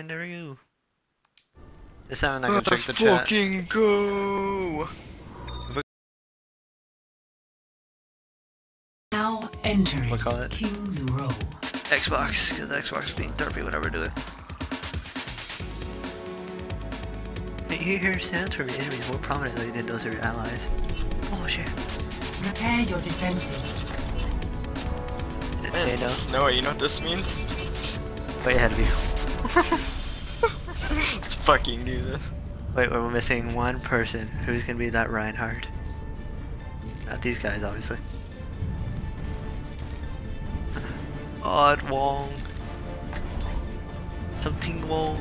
And there we go. This time I'm not gonna Let's the chat. fucking go! Now entering What call it? King's Row. Xbox, because Xbox being derpy whenever I do it. You hear sounds from your enemies more prominently than those of your allies. Oh shit. Prepare your defenses. They know. No, you know what this means? Way ahead of you. Let's fucking do this. Wait, we're missing one person. Who's gonna be that Reinhardt? Not these guys, obviously. Odd Wong. Something Wong.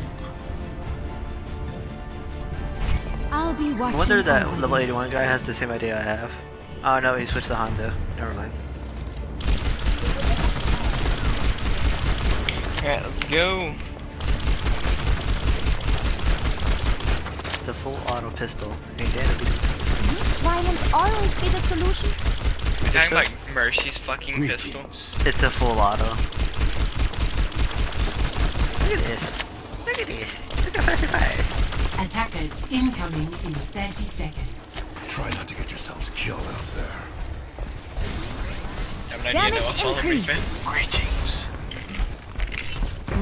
I'll be I wonder that over level 81 guy has the same idea I have. Oh no, he switched to Hanzo. Never mind. Alright, let's go. A full auto pistol. Ain't that a Must violence always be the solution? We're talking so- about Mercy's fucking pistol. It's a full auto. Look at this. Look at this. Look at fast fire. Attackers incoming in 30 seconds. Try not to get yourselves killed out there. I have an idea that will Damage follow me. increase. Greetings.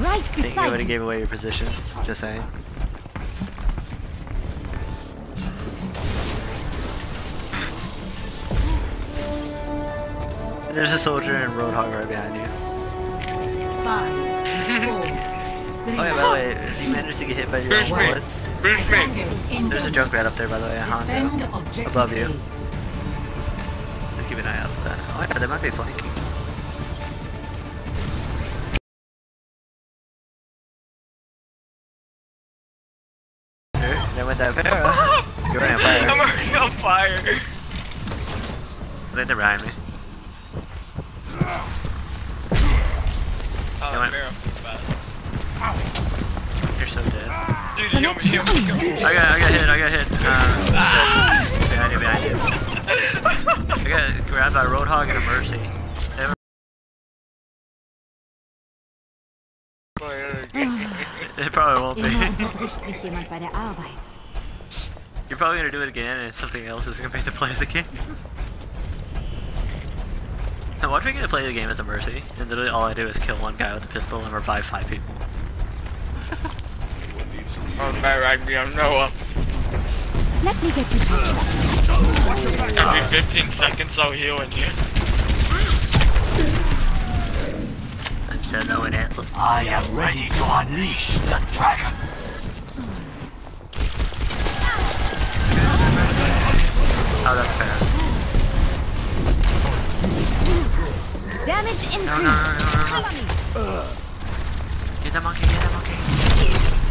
Right I think you already gave away your position. Just saying. There's a soldier and Roadhog right behind you. Five, four, Oh yeah, by the way, you managed to get hit by your own bullets, Boost me. Attackers incoming. there's a Junkrat up there by the way, Defend Hanzo. objective Above you. A. So keep an eye out for that. Oh yeah, they might be flanking. There, there went that Vera. You're on fire. I'm already on fire. I think they're behind me. Oh, Come on. barrel. Bad. You're so dead. Dude, you me, heal me. I got, I got hit, I got hit. Uh, behind you, behind you. I got grabbed by a Roadhog and a Mercy. It probably won't be. unterbricht mich jemand bei der Arbeit. You're probably gonna do it again and something else is gonna make the play of the game. Now watch me get to play the game as a Mercy, and literally all I do is kill one guy with a pistol and revive five people. Anyone need some Oh, bad right me on Noah. Let me get you patched up. Every 15 seconds I'll heal in you. I'm so low in health. I am ready to unleash the dragon. Oh, that's fair. Damage increase. No, no, no, no, no, no. Cover me. Get the monkey, get the monkey.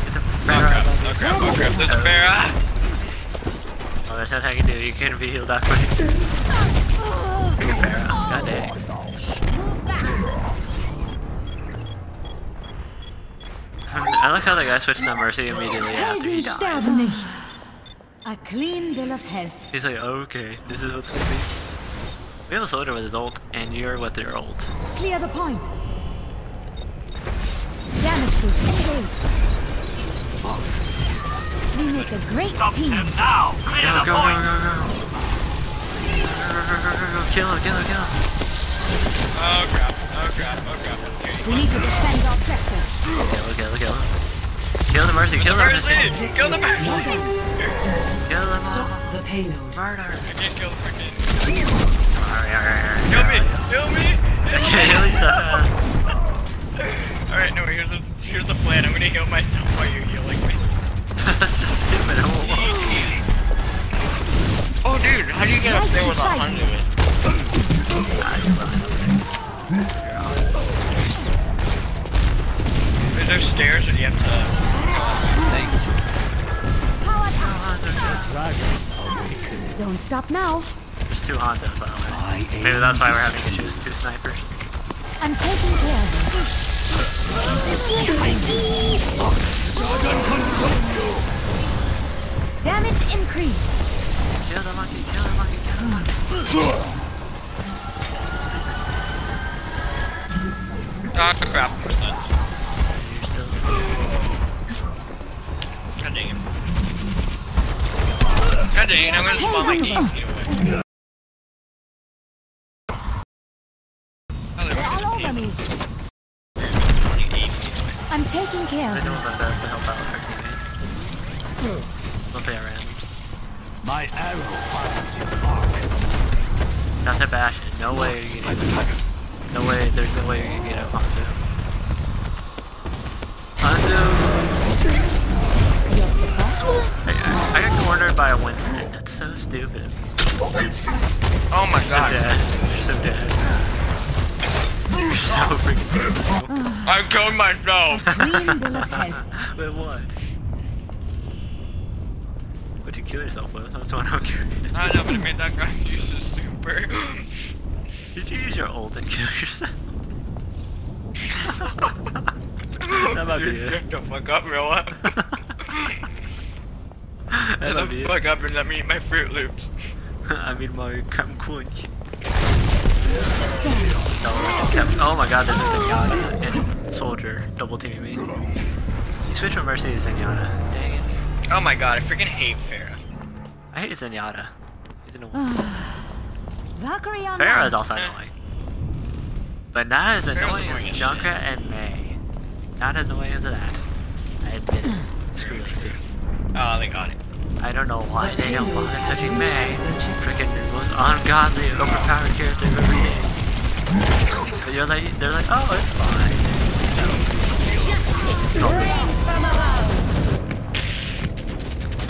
Get the Oh bear. crap, oh crap, oh crap, there's a bear. Ah! Oh, there's nothing I can do. You can't be healed that quick. Get Pharah. God dang. I like how the guy switched to Mercy immediately after he Helden dies. nicht. A clean bill of health. He's like, okay, this is what's gonna be. We have a soldier with his ult, and you're with your ult. Clear the point. Damage boost engaged. We make a great team. Now, clear Go, the go, go, point. go, go. Go, go, go, go, go. Kill him, kill him, kill him. Oh crap, oh crap, oh crap. Okay. We need to defend our sector. Kill him, kill him, kill him. Kill the Mercy, kill the Mercy. Mercy! Kill the Mercy! Kill them all. Stop the payload. Murder. I can't kill the freaking. Kill Kill me! Kill me! I can't heal you that fast. Alright, no, here's the here's the plan. I'm gonna heal myself while you're healing me. That's so stupid. I won't. Oh dude, how do you get up there with a Right hundred? Is there stairs or do you have to Powered up. Don't stop now. There's two haunted if I do Maybe that's why we're having issues, two snipers. I'm taking care of Damage increase. Kill the monkey, kill the monkey, kill the monkey. Ah, crap. You're still... God I'm gonna spawn my game here. I'm taking care I of do them. my best to help out with our teammates. Mostly I randoms. My arrow finds its mark. Not to bash it. No way you're By gonna the dragon. No way, there's no way you're gonna get a Hanzo. Hanzo! Your? I, I got cornered by a Winston. That's so stupid. Oh my I'm god. dead. You're so dead. You're so freaking dead. I killed myself. Green bill of health. With what? What'd you kill yourself with? That's what I'm curious. I know, but it made that guy use his super. Did you use your ult and kill yourself? that might be Dude, it. Shut the fuck up, Mila. that Shut might the be it. fuck up and let me eat my Froot Loops. I mean my cum crunch. Oh my god, there's a Zenyatta and Soldier double teaming me. You switch from Mercy to Zenyatta. Dang it. Oh my god, I freaking hate Pharah. I hate Zenyatta. He's annoying. Ah, Valkyrie on Pharah is also annoying. But not as annoying as annoying as Junkrat and Mei. Not as annoying as that. I admit it. Screw those two. Oh, they got it. I don't know why they don't bother touching Mei. Freaking most ungodly, overpowered character I've ever seen. But you're like, they're like, oh, it's fine. Rains from above.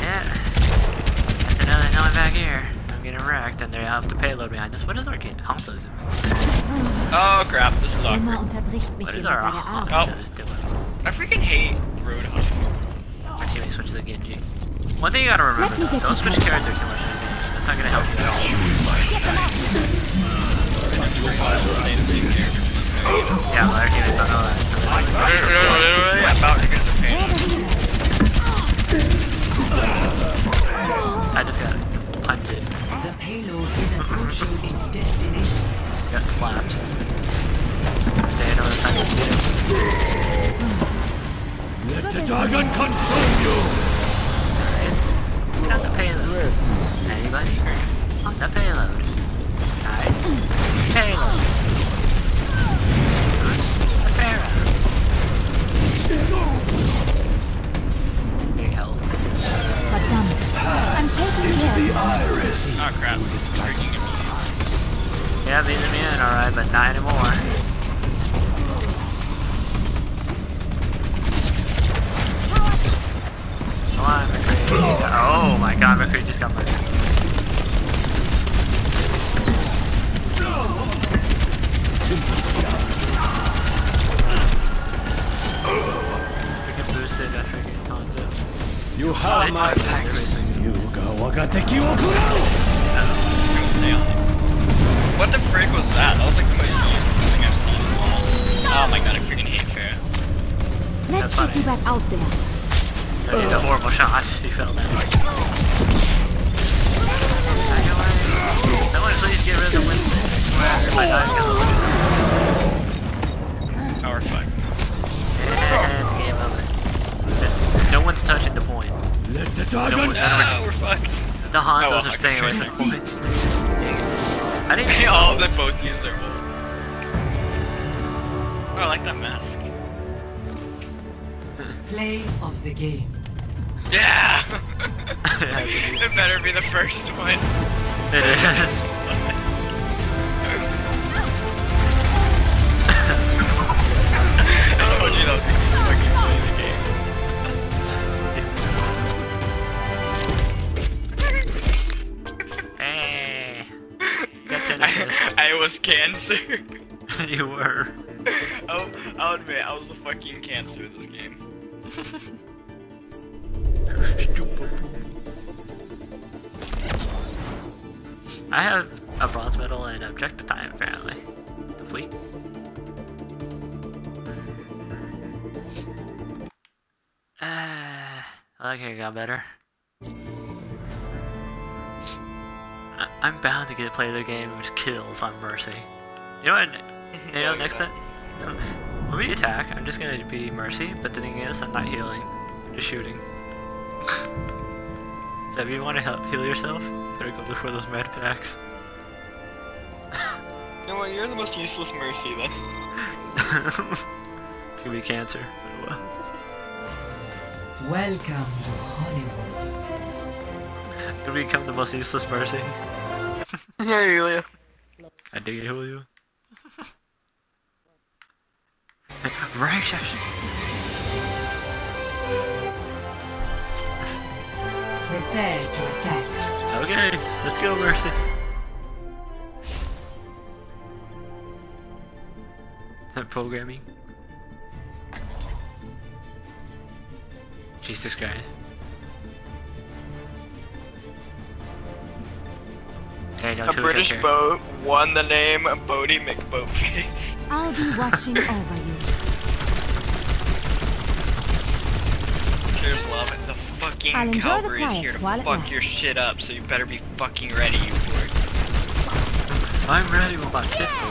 Yeah. I said, now they know I'm back here. I'm getting wrecked, and they have the payload behind us. What is our game? Hanzo's doing? Oh crap, this is awkward. What is our bei der Arbeit. Hanzo's doing? Oh. I freaking hate Roadhog. My teammate switched to the Genji. One thing you gotta remember, though, don't you switch some- characters too much in the. That's not gonna help you at. You in my sights. Yeah, but our teammates don't know that, so they're Literally, literally, I'm about to get the pain. I just got punted. The payload is approaching its destination. Got slapped. They know the time to get it. Let the dragon consume you. Guys, get the payload. Anybody? On the payload. Guys, payload. The Pharah. Big hells. Verdammt. I'm taking Into the iris. Oh crap. Freaking Yeah, being immune, alright, but not anymore. Come on, McCree. Oh my god, McCree just got murdered. You have my thanks. You go wagateki wo kuro! What the frick was that? That was like the most useless thing I've seen. Oh my god, I freaking hate Let's get you back out there. So he's a horrible shot. He fell down. Back away. Someone please get rid of Winston. I swear. If I die because of Winston. Oh, we're fucked. And it's game over. No one's touching the point. Let the No, one- none of our- No, we're fucked. the Hanzos Oh, are staying away okay. from the point. Dang it. I didn't even all, know. they both use their ult. Oh, I like that mask. Play of the game. Yeah! It better be the first one. It is. You fucking play the game. So stupid. Hey. Got 10. I, I was cancer. you were. Oh, I'll, I'll admit, I was the fucking cancer of this game. I have a bronze medal and objective time apparently. The week. Uh, I like how it got better. I- I'm bound to get to play the game which kills on Mercy. You know what? You know, next time when we attack, I'm just gonna be Mercy. But the thing is, I'm not healing. I'm just shooting. So if you want to help heal yourself, better go look for those med packs. You know what? You're the most useless mercy then. it's gonna be cancer, but oh well. Welcome to Hollywood. Gonna become the most useless mercy. yeah, Julia. I dig it, Julio. Righteous. Prepare to attack. Okay, let's go, Mercy. Programming. Jesus Christ. Hey, don't A British here. boat won the name Boaty McBoatface. I'll be watching over you. Cheers, love it. The fucking I'll enjoy the cavalry is here to while it fuck your lasts. shit up, so you better be fucking ready, you boy. I'm ready with my pistol.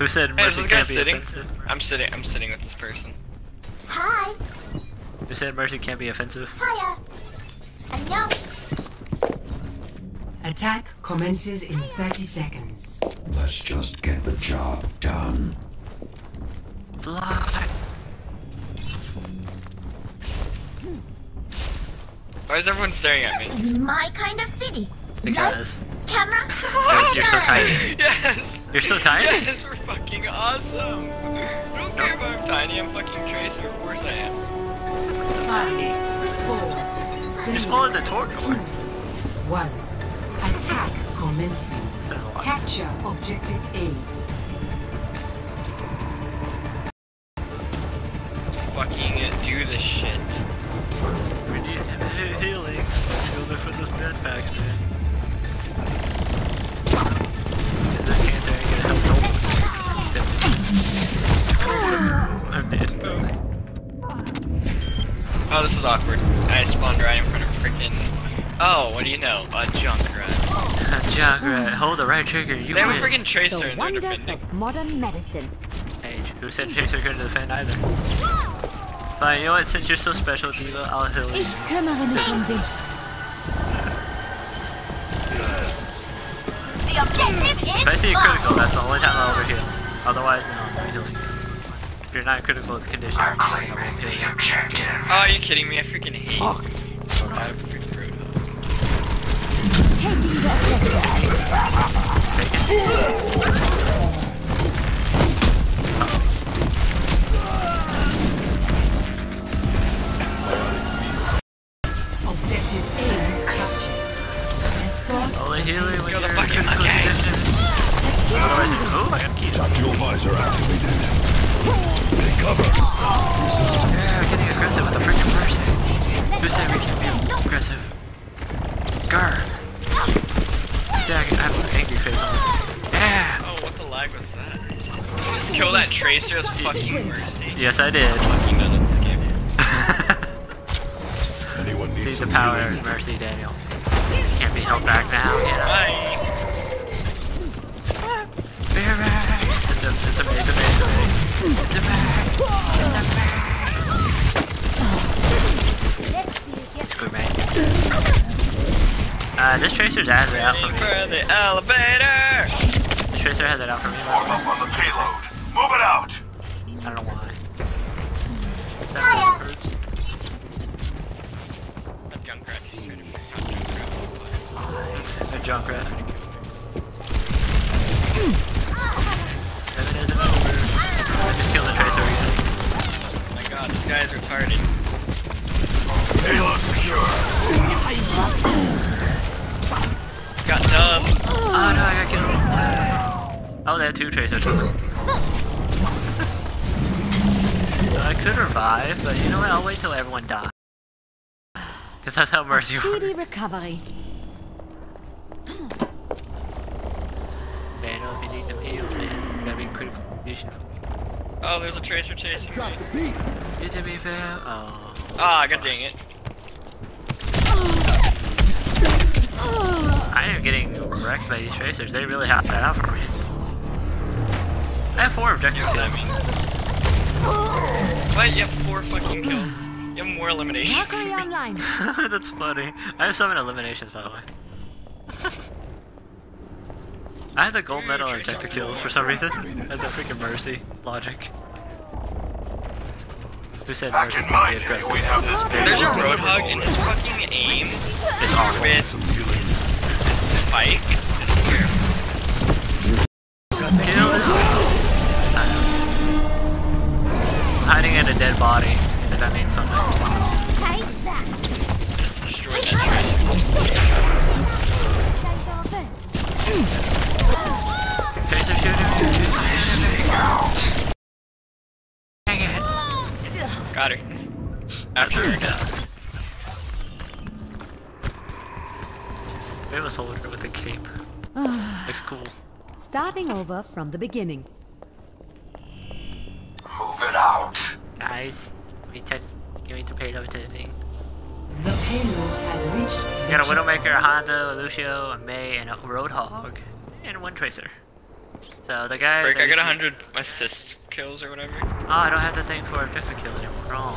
Who said mercy this guy can't be sitting? offensive? I'm sitting. I'm sitting with this person. Hi. Who said mercy can't be offensive? Hiya. 안녕. Attack commences in 30 seconds. Let's just get the job done. Fly. Why is everyone staring at me? This is My kind of city. Because Camera. so you're so tiny. yes. You're so tiny. Yes, we're fucking awesome. I don't care if I'm tiny. I'm fucking Tracer. Of course I am. So tiny. Four, You're smaller than Torkor. one. Attack commencing. Says a lot. Capture objective A. Fucking do this shit. Healing. Let's go look for those med packs, man. 'Cause this cancer ain't gonna help no one. I'm dead. Oh, this is awkward. I spawned right in front of freaking. Oh, what do you know? A Junkrat. Junkrat, hold the right trigger. You They have a win. freaking Tracer The and they're wonders defending. of modern medicine. Age. Who said tracer couldn't defend either? Fine, you know what? Since you're so special, D.Va, I'll heal you. Ich kümmere mich um sie. The objective is If I see a critical, that's the only time I'll ever heal. Otherwise, no, I'm not healing you. If you're not in critical condition, I won't heal you. Oh, are you kidding me? I freaking hate. I freaking Roadhog. Taking the objective. Take it. Objective Yes, I did. Fucking done in this game. Anyone needs See the power healing? of mercy, Daniel. Can't be held back now, can I? Bye. Bear back! It's a, it's a, it's a, it's a, it's a bag! It's a bag! It's good, man. Uh, this tracer's has it out for me. for the elevator. This tracer has it out for me, by the way. Up on the payload. Move it out. That really hurts. That Junkrat just tried to fuck A Junkrat. Seven isn't over. I just killed the tracer again. Oh my god, this retarded. Secure. Got dubbed. Oh no, I got killed. Oh, they had two tracers. So I could revive, but you know what? I'll wait till everyone dies. Because that's how Mercy Speedy works. recovery. Daniel, if you need them heals, man, you gotta be in critical condition for me. Oh, there's a Tracer chasing Drop me. Get to me, fam. Oh. Ah, god dang it. I am getting wrecked by these tracers. They really have that out for me. I have four objective You know what kills. that means? What? You have four fucking kills? You have more eliminations. Valkyrie online. That's funny. I have seven eliminations, by the way. I had the gold medal and objective kills for some reason. That's a freaking mercy logic. Who said Back mercy in can my be day, aggressive? we'd have this big There's a Roadhog and his fucking aim It's awful. with Spike. Kill Hiding in a dead body, if that means something. Take that. Destroy that Dang it. Got her. After her death. We have a soldier with a cape. Looks cool. Starting over from the beginning. Move it out. Guys, give me touch, give me the potato to the thing. The payload has reached We got a Widowmaker, a Hanzo, a Lucio, a Mei, and a Roadhog, and one Tracer. So the guy. Break, I got 100 assist kills or whatever. Oh, I don't have the thing for objective kill anymore. Wrong.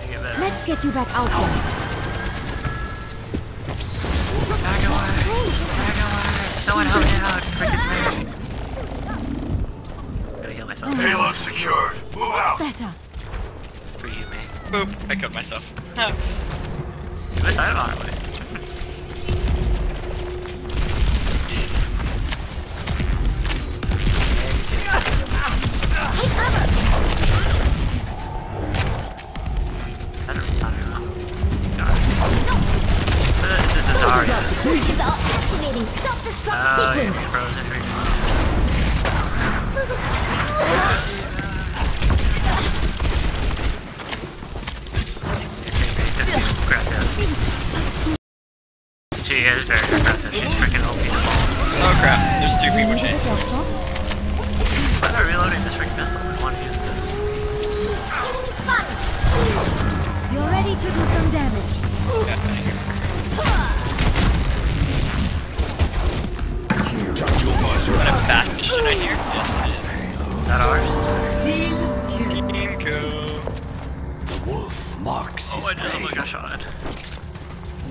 Make it better. Let's get you back out there. Back away! Back away! Someone help me out! Freaking me! Gotta heal myself. Oh. Payload secured. Move out. Better. For you, man. Boop, I killed myself. Huh. Suicide on our way. Take cover. I don't know what I'm talking about. Got it. So this is our. Forces are activating self-destruct Oh, yeah, sequence. frozen freaking. Aggressive. She is very aggressive. She's freaking OP. Oh crap, there's two people chasing. Why am I reloading this freaking pistol? I want to use this. You're ready to do some damage. Tactical visor What a out. bastion I hear. Yes, Is that ours? team kill. Team kill. The wolf marks Oh, his I just prey. oh, I got shot.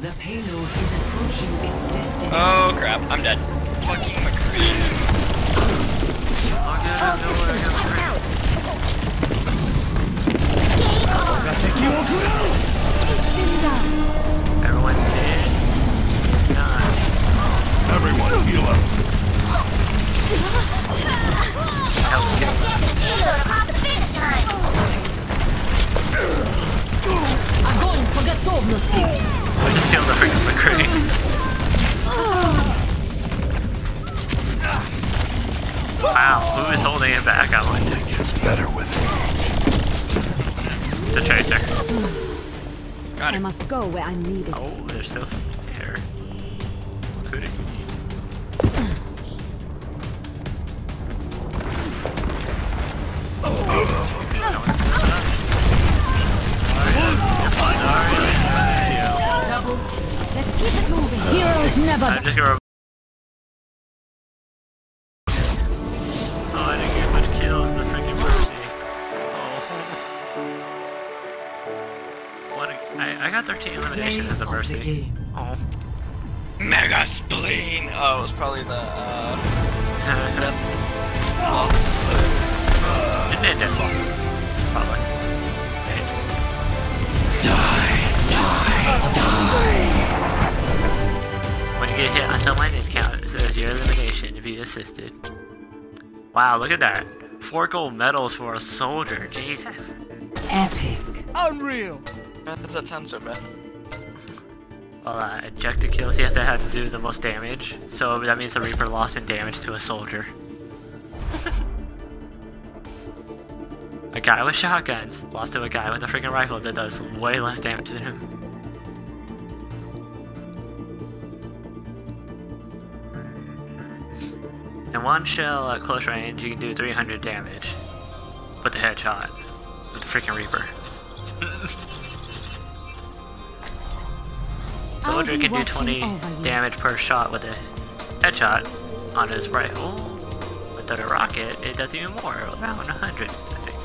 The payload is approaching its destination. Oh crap, I'm dead. Fucking McCree. I'll get him. No way. I got the Out. Been done. Everyone dead. Everyone heal up. I just killed the freaking McCree. Wow, who is holding it back? I wonder. It gets better with age. The tracer. Got I must go where I'm needed. Oh, there's still some eliminations the Play of the mercy. game. Oh. Mega spleen. Oh, it was probably the. Uh, well, and then death loss. Probably. Right. When you get hit on someone, it counts as your elimination if you assisted. Wow, look at that. Four gold medals for a soldier. Jesus. Epic. that doesn't sound so bad. Well, uh, ejected kills, yes, that had to do the most damage. So that means the Reaper lost in damage to a soldier. a guy with shotguns lost to a guy with a freaking rifle that does way less damage than him. In one shell at close range, you can do 300 damage. With the headshot. With the freaking Reaper. Soldier can do 20 damage per shot with a headshot on his rifle. Without a rocket, it does even more, around 100, I think.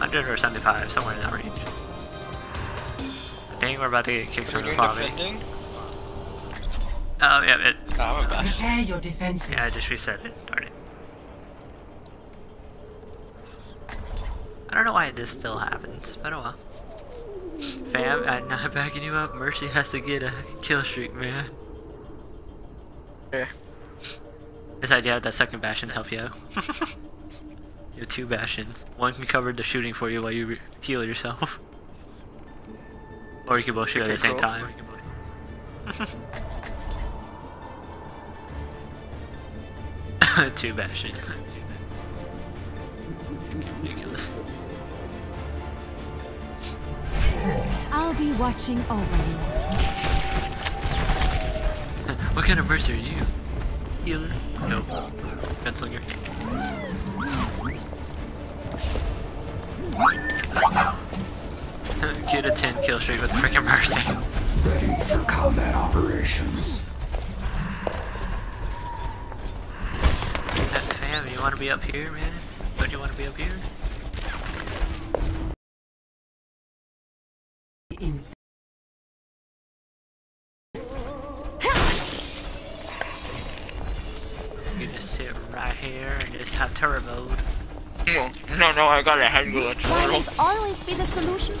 100 or 75, somewhere in that range. I think we're about to get kicked from we this lobby. defending? Oh, yeah, it, Oh, I'm a bad. Your defenses. yeah, I just reset it. Darn it. I don't know why this still happens, but oh well. Fam, I'm not backing you up. Mercy has to get a kill streak, man. Yeah. Besides, you have that second Bastion to help you out. you have two Bastions. One can cover the shooting for you while you heal yourself. Or you can both shoot at the same time. two Bastions. It's ridiculous. I'll be watching over you. What kind of mercy are you? Healer? No. Gunslinger. Get a 10 kill streak with the freaking mercy. Ready for combat operations. Uh, Fam, you want to be up here, man? Don't you want to be up here? In You just sit right here and just have turret mode. No, no, no, I got a head Will glitch. Little. silence always be the solution?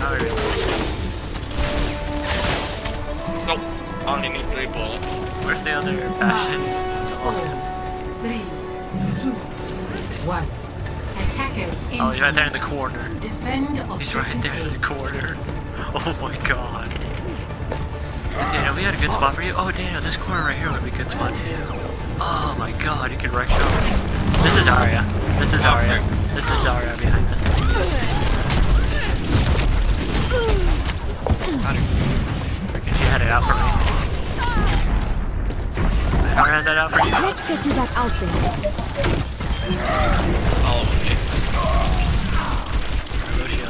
Oh, really? Nope. I only need three bullets. Where's the other Bastion? Lost three, two, one. Attackers in Oh, he's right there in the corner. Defend He's right there in the corner. Oh my god. Daniel, we had a good spot for you. Oh, Daniel, this corner right here would be a good spot too. Oh my god, you could wreck shop. This is Arya. This is Arya. This is Arya behind us. Freaking, she had it out for me. Arya has that out for you. Let's get you back out there. All of me.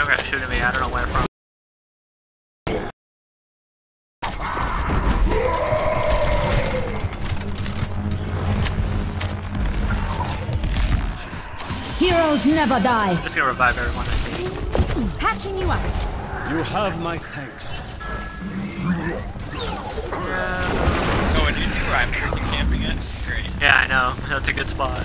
There's a Junkrat shooting me, I don't know where from. Heroes never die. I'm just gonna revive everyone I see. Patching you up. You have my thanks. Oh, and you see where I'm freaking camping at? Great. Yeah, I know. That's a good spot.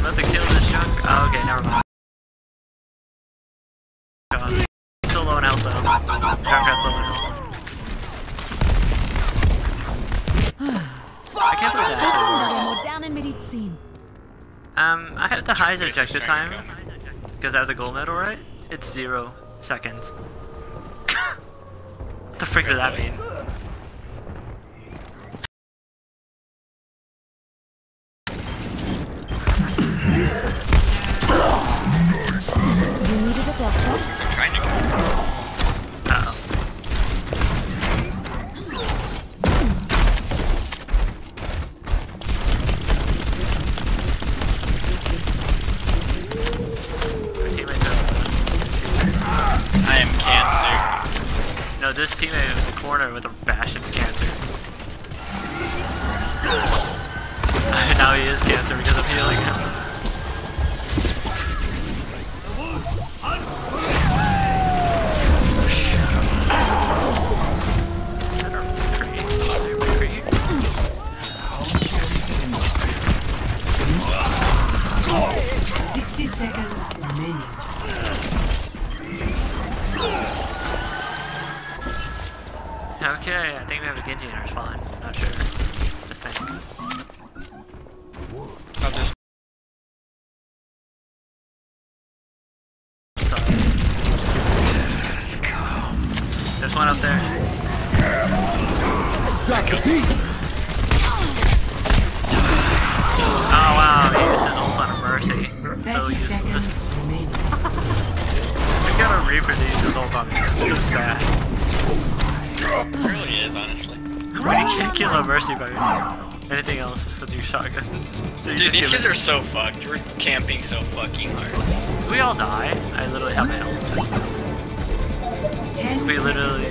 About to kill this junk. Oh, okay, never mind. Still low in health though. Junkrat's low in health. I can't believe that. Um, I had the highest objective time because I have the gold medal, right? It's zero seconds. what the frick does that mean? No, this teammate in the corner with a bash is cancer. now he is cancer because I'm healing him. Seconds remaining. Okay, I think we have a Genji in our spawn. Not sure. Just think. Oh, else with your shotgun. So Dude, just these kids it. are so fucked. We're camping so fucking hard. If we all die, I literally have my ult. Ten We literally-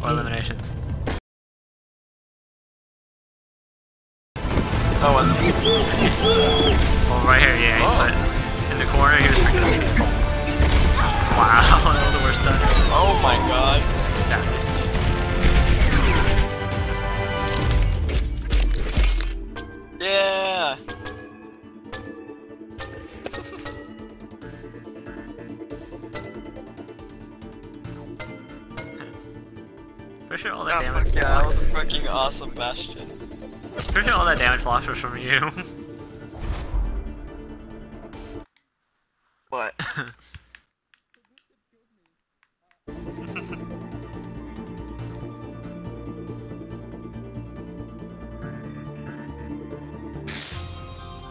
the Or eliminations. Oh, Well, right here, yeah, but oh. in the corner, he was freaking making balls. Wow, that was the worst done. oh my god. Savage. Yeah. Pretty sure all that Oh, damage fuck yeah, that was blocks. a fucking awesome bastion. Pretty sure all that damage blocks was from you. What?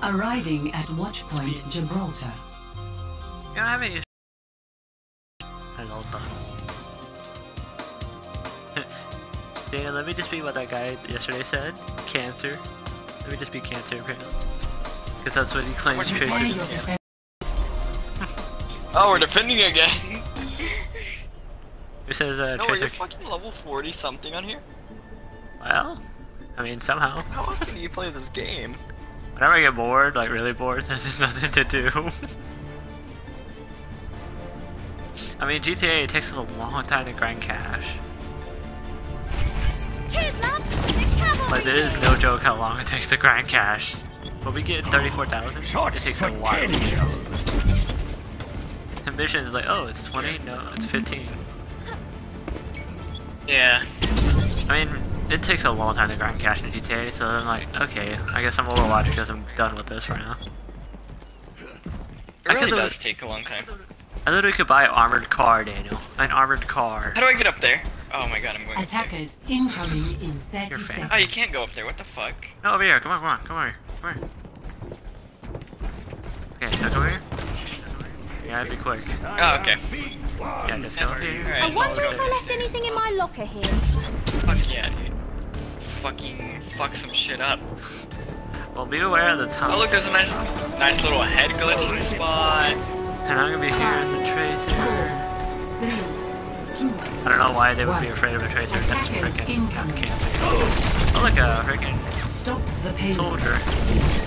Arriving at Watchpoint Gibraltar. you don't have any. Dana, let me just be what that guy yesterday said. Cancer. Let me just be cancer, apparently. Because that's what he claims What Tracer Prepare mean? your is. defense. Oh, we're defending again. Who says uh, no, are Tracer? you fucking level 40 something on here? Well, I mean, somehow. How often do you play this game? Whenever I get bored, like really bored, there's just nothing to do. I mean, GTA it takes a long time to grind cash. Cheers, love. Like, there is no joke how long it takes to grind cash. But we get 34,000. It Shots takes a while. potential. The mission's like, oh, it's 20? No, it's 15. Yeah. I mean, it takes a long time to grind cash in GTA, so I'm like, okay, I guess I'm Overwatch because I'm done with this for now. It I really could- does take a long time. I literally could buy an armored car, Daniel. An armored car. How do I get up there? Oh my god, I'm going up there. Attackers incoming in 30 You're fat. seconds. Oh, you can't go up there. What the fuck? No, over here. Come on, come on, come on here. Come here. Okay, so come here. Yeah, it'd be quick. Oh, okay. Yeah, just go up here. Alright, I wonder if. I left anything in my locker here. Fuck yeah, dude. Fucking fuck some shit up. Well, be aware of the top. Oh look, there's a nice, nice little head glitch spot. And I'm gonna be here as a tracer. I don't know why they would be afraid of a tracer. That's freaking cancer. Oh, look, a freaking stop the payload. soldier.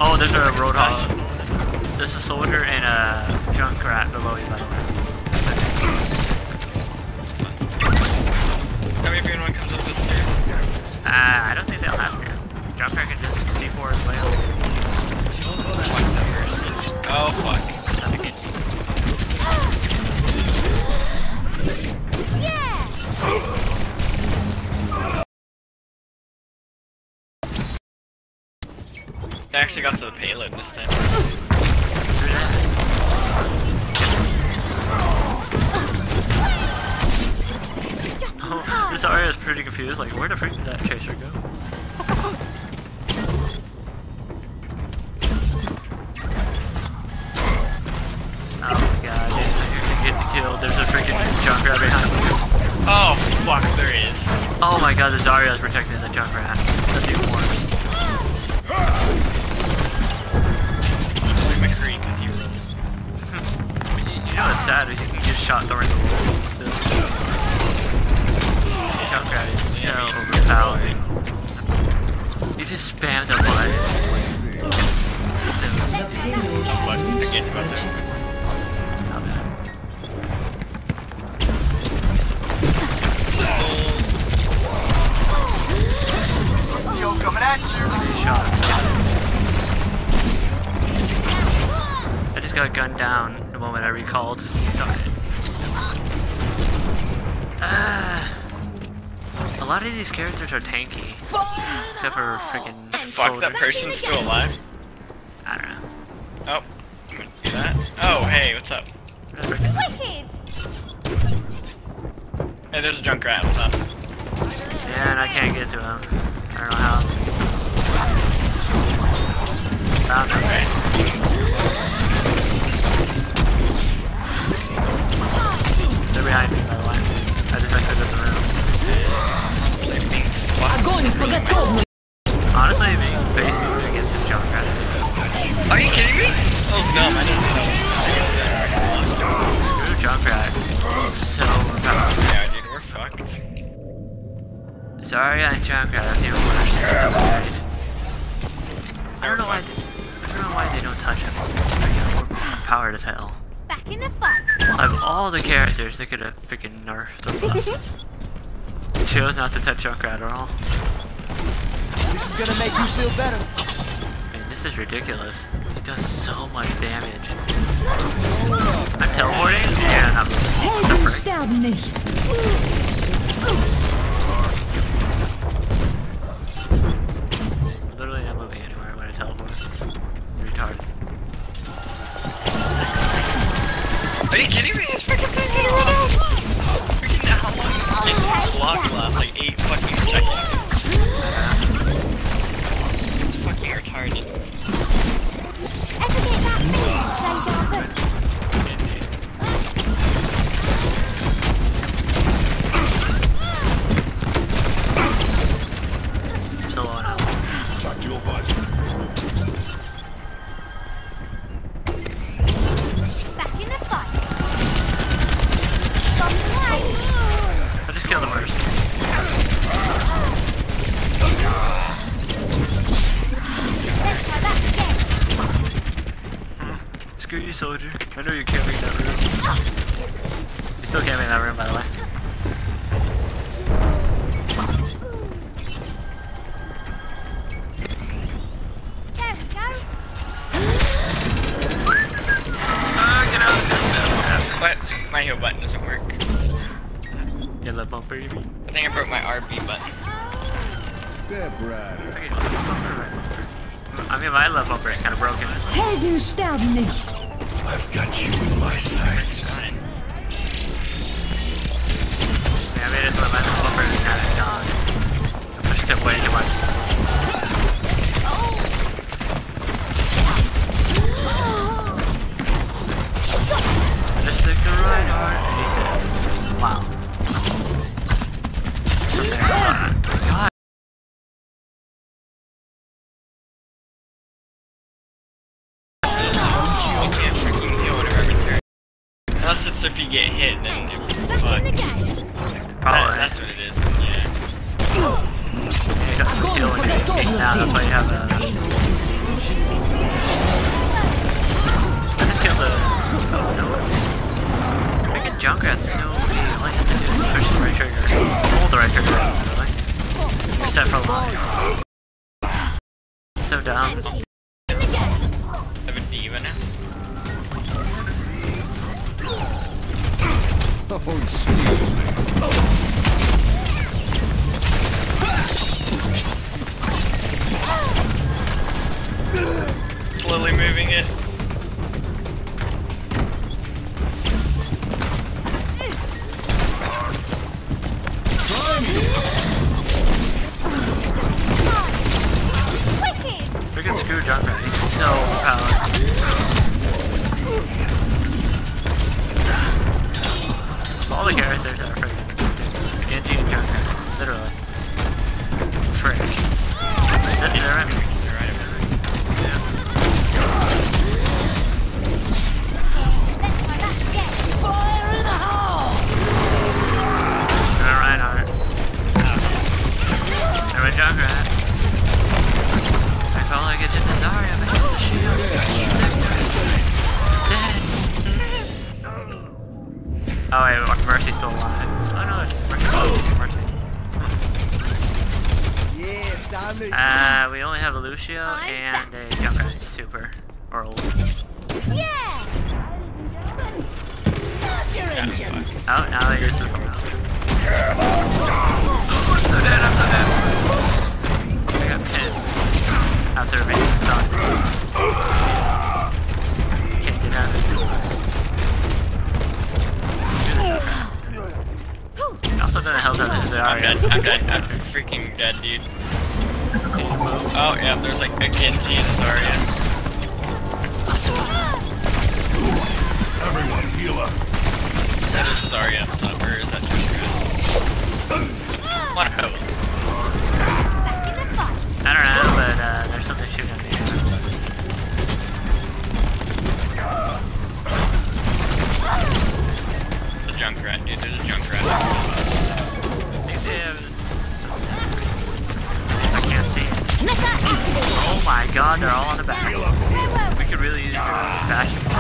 Oh, there's a roadhog. There's a soldier and a junkrat below you, by the way. If anyone comes up this stairs. Uh, I don't think they'll have to. Junkrat can just C4 his way over. Oh fuck. Nothing can They actually got to the payload this time. Oh, this area is pretty confused. Like, where the frick did that tracer go? Oh my god, dude, you're gonna get. There's a freaking junkrat behind you. Oh, fuck, There he is. Oh my god, the Zarya is protecting the Junkrat. That's even worse. You know what's sad if you can get shot during the war still. Junkrat is so overpowering. You just spammed a button. So stupid. Again, about this. Coming at you. Shots. I just got gunned down the moment I recalled. Darn it. Uh, a lot of these characters are tanky. Except for freaking. Fuck, that person's still alive? I don't know. Oh, do that. Oh, hey, what's up? Hey, there's a Junkrat, what's up? Yeah, and I can't get to him. I don't know how. to touch Junker at all. This is gonna make you feel better. Man, this is ridiculous. It does so much damage. I'm teleporting I'm. Super. Or old. Yeah. Start your engines. Oh, now they use this one. I'm so dead, I'm so dead. I got pinned after being stunned. Can't get out of it. Also gonna help out this I'm dead. I'm dead. I'm freaking dead, dude. Oh, yeah, there's like a Genji and Zarya. Everyone up. That is Zarya. Uh, where is that Junkrat? What a hoe. Back in the fight. I don't know, but uh, there's something shooting at me. The Junkrat, dude. There's a Junkrat. I can't see it. Let that activate. Oh my god, they're all on the back. We could really use your bashing.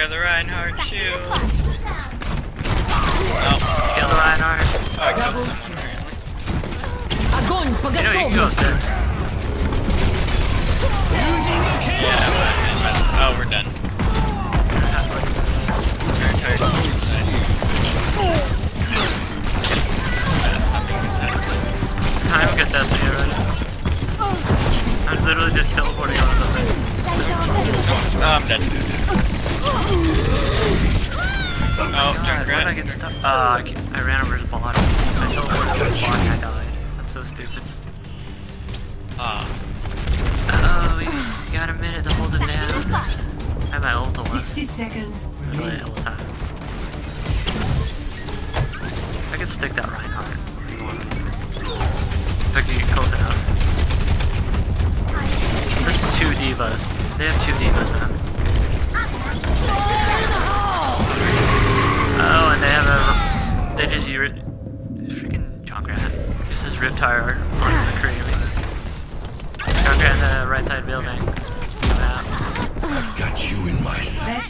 Kill the Reinhardt. Oh, kill the Reinhardt. Agon. Oh, we're done. I don't get that yet, right? I'm literally just teleporting on the thing. Oh, I'm dead. Oh, God, why did I get stuck? Uh, I, ran over the bottom. I teleported over the bottom and I died. That's so stupid. Ah, Uh oh, we got a minute to hold him down. I have my ult to once. 60 seconds Really, remaining. all the time. I could stick that Reinhardt. If I could get close enough. There's two D.Vas. They have two D.Vas now.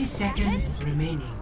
Seconds remaining.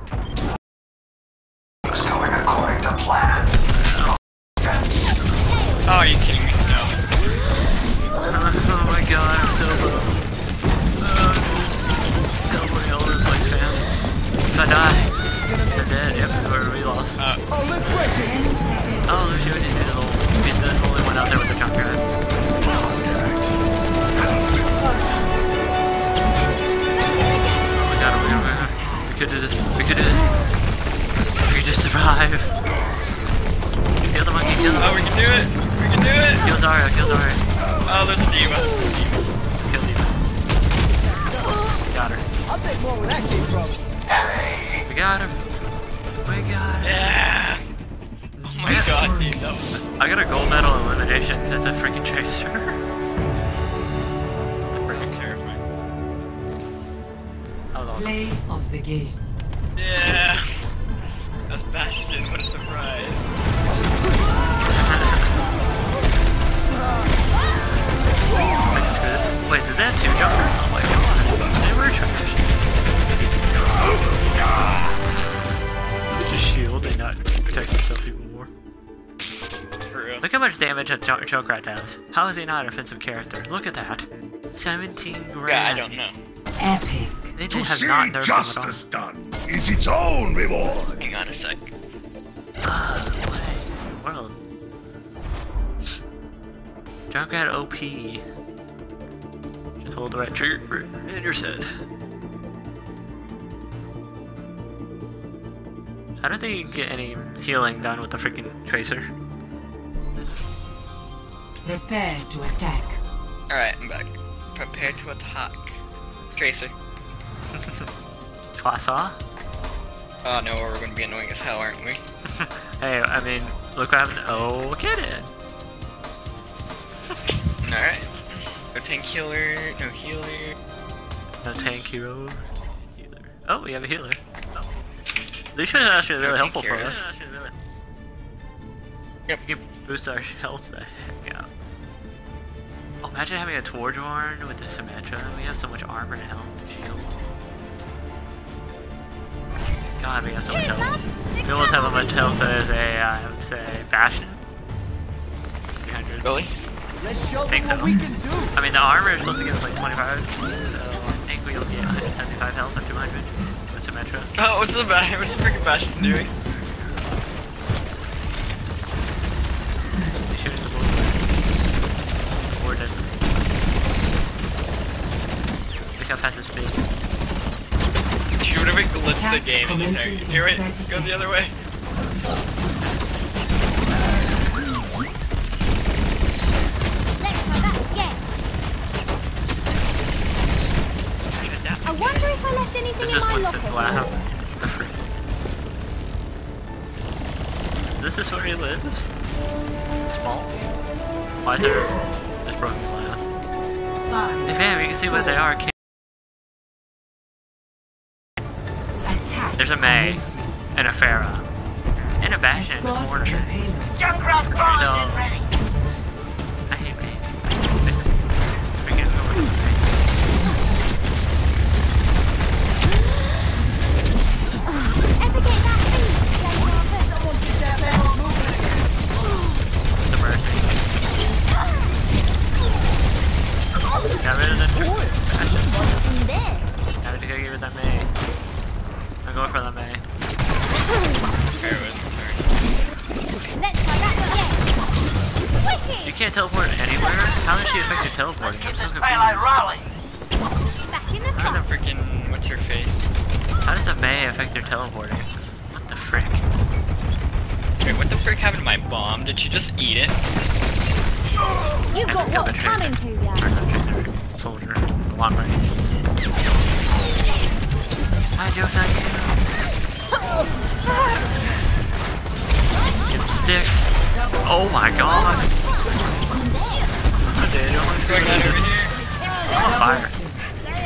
Does. He not an offensive character? Look at that. 17 grand. Yeah, I don't know. Epic. They, To they have see not nerfed him at justice done is its own reward. Hang on a sec. all. Ah, play world. Junkrat OP. Just hold the right trigger and you're set. I don't think you can get any healing done with the freaking tracer. Prepare to attack. Alright, I'm back. Prepare to attack. Tracer. Classa? Oh ah, no, we're gonna be annoying as hell, aren't we? Hey, I mean, look what happened. Oh, kidding. Alright. No tank healer, no healer. No tank hero. Healer. Oh, we have a healer. Oh. These should actually really No helpful for hero. us. Yep. We can boost our health the heck out. Imagine having a Torbjorn with the Symmetra. We have so much armor and health and shield. God, we have so much health. We almost have as much health as a, uh, I would say, Bastion. 300. Really? Let's show them Think so. we can do. I mean, the armor is supposed to give us like 25, so I think we'll get 175 health or 200 with Symmetra. Oh, what's the bash? What's the freaking Bastion doing? He's shooting the bull. Or doesn't. Look how speed. Dude, what if we glitch the game in the commences tank? Here, wait, in 30 go the other way. Let's try that again. I wonder if I left anything This in is my Winston's locker. lab. The freak. This is where he lives? Small? Why is there there's broken glass? Five. Hey fam, you can see what they are. Mei and a Pharah. And a Bastion in the corner. the payload. So, I hate Mei. Freaking over Ever get that feeling, Jane Marcus? Someone get that man moving. It's a mercy. Got rid of the Bastion. What's in there? Now we just gotta give it that Mei. I'm going for that Mei. Here, wait, sorry. Let's try that again. You can't teleport anywhere? How does she affect your teleporting? I'm so confused. Back in the How the freaking, what's her face? How does a Mei affect your teleporting? What the frick? Wait, what the frick happened to my bomb? Did she just eat it? You I got just what's coming to ya. Or not tracer, soldier. Long range. Hi, Joe, thank you. Get sticks. Oh my god. Daniel, going on over here? I'm on fire.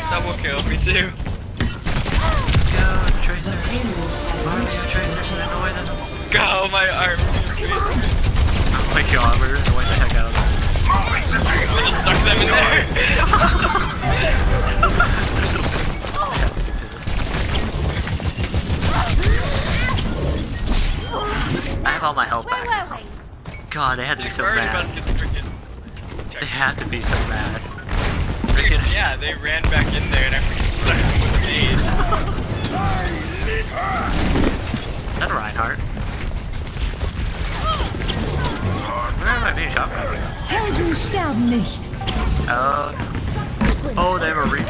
Double kill, me too. Let's go, tracer. Fire the tracer to annoy them. Go, my arm. Oh my god, we're annoying the heck out of them. We just stuck them in there. I have all my health Where back. were? God, they had to be so mad. about to get the freaking. They had to be so mad. Freaking Yeah, they ran back in there and I freaking stuck them with a grenade. That a Reinhardt? Where am I being shot by? Helden sterben nicht. Oh, no. Oh, they have a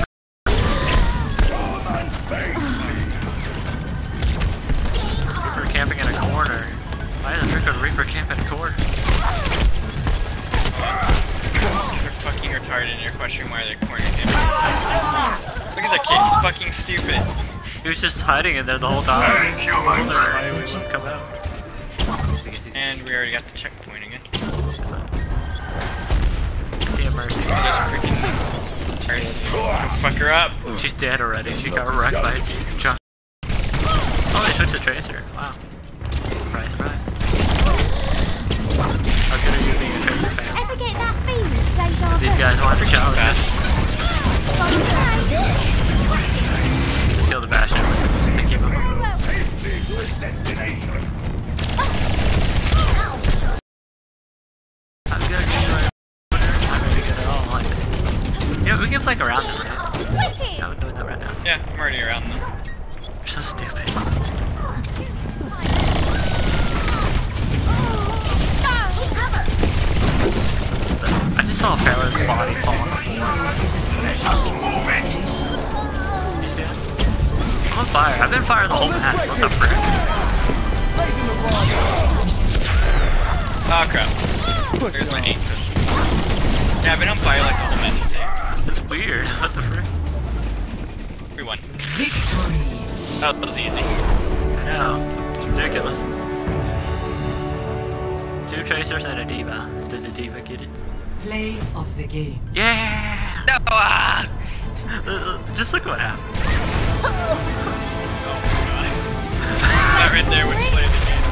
fucking stupid. He was just hiding in there the whole time. I was wondering why he wouldn't come out. I guess he's And we already got the checkpoint again. What's that? I see a Mercy. Just freaking. Fuck her up. She's dead already. She got wrecked by a junk. Oh, they switched the tracer. Wow. Surprise, surprise. How good are you being a tracer fan? Ever get that feeling, Because these guys wanted to challenge us. With the sticky bomb. Where were we? Safely to its destination. How good are you? Not very good at all, I think. Yeah, we can flank around them, right? Wicked! No, I'm doing that right now. Yeah, I'm already around them. You're so stupid. I just saw Pharah's body fall on the I'm on fire. I've been fired the whole match. What the frick? Raising the wrong Oh crap. Here's my eight Yeah, I've been on fire like the whole match today. It's weird. What the frick? We won. Victory. That was easy. I know. It's ridiculous. Two tracers and a D.Va. Did the D.Va get it? Play of the game. Yeah! No! Ah! Uh, Just look what happened. Oh my god. That right there would play the game.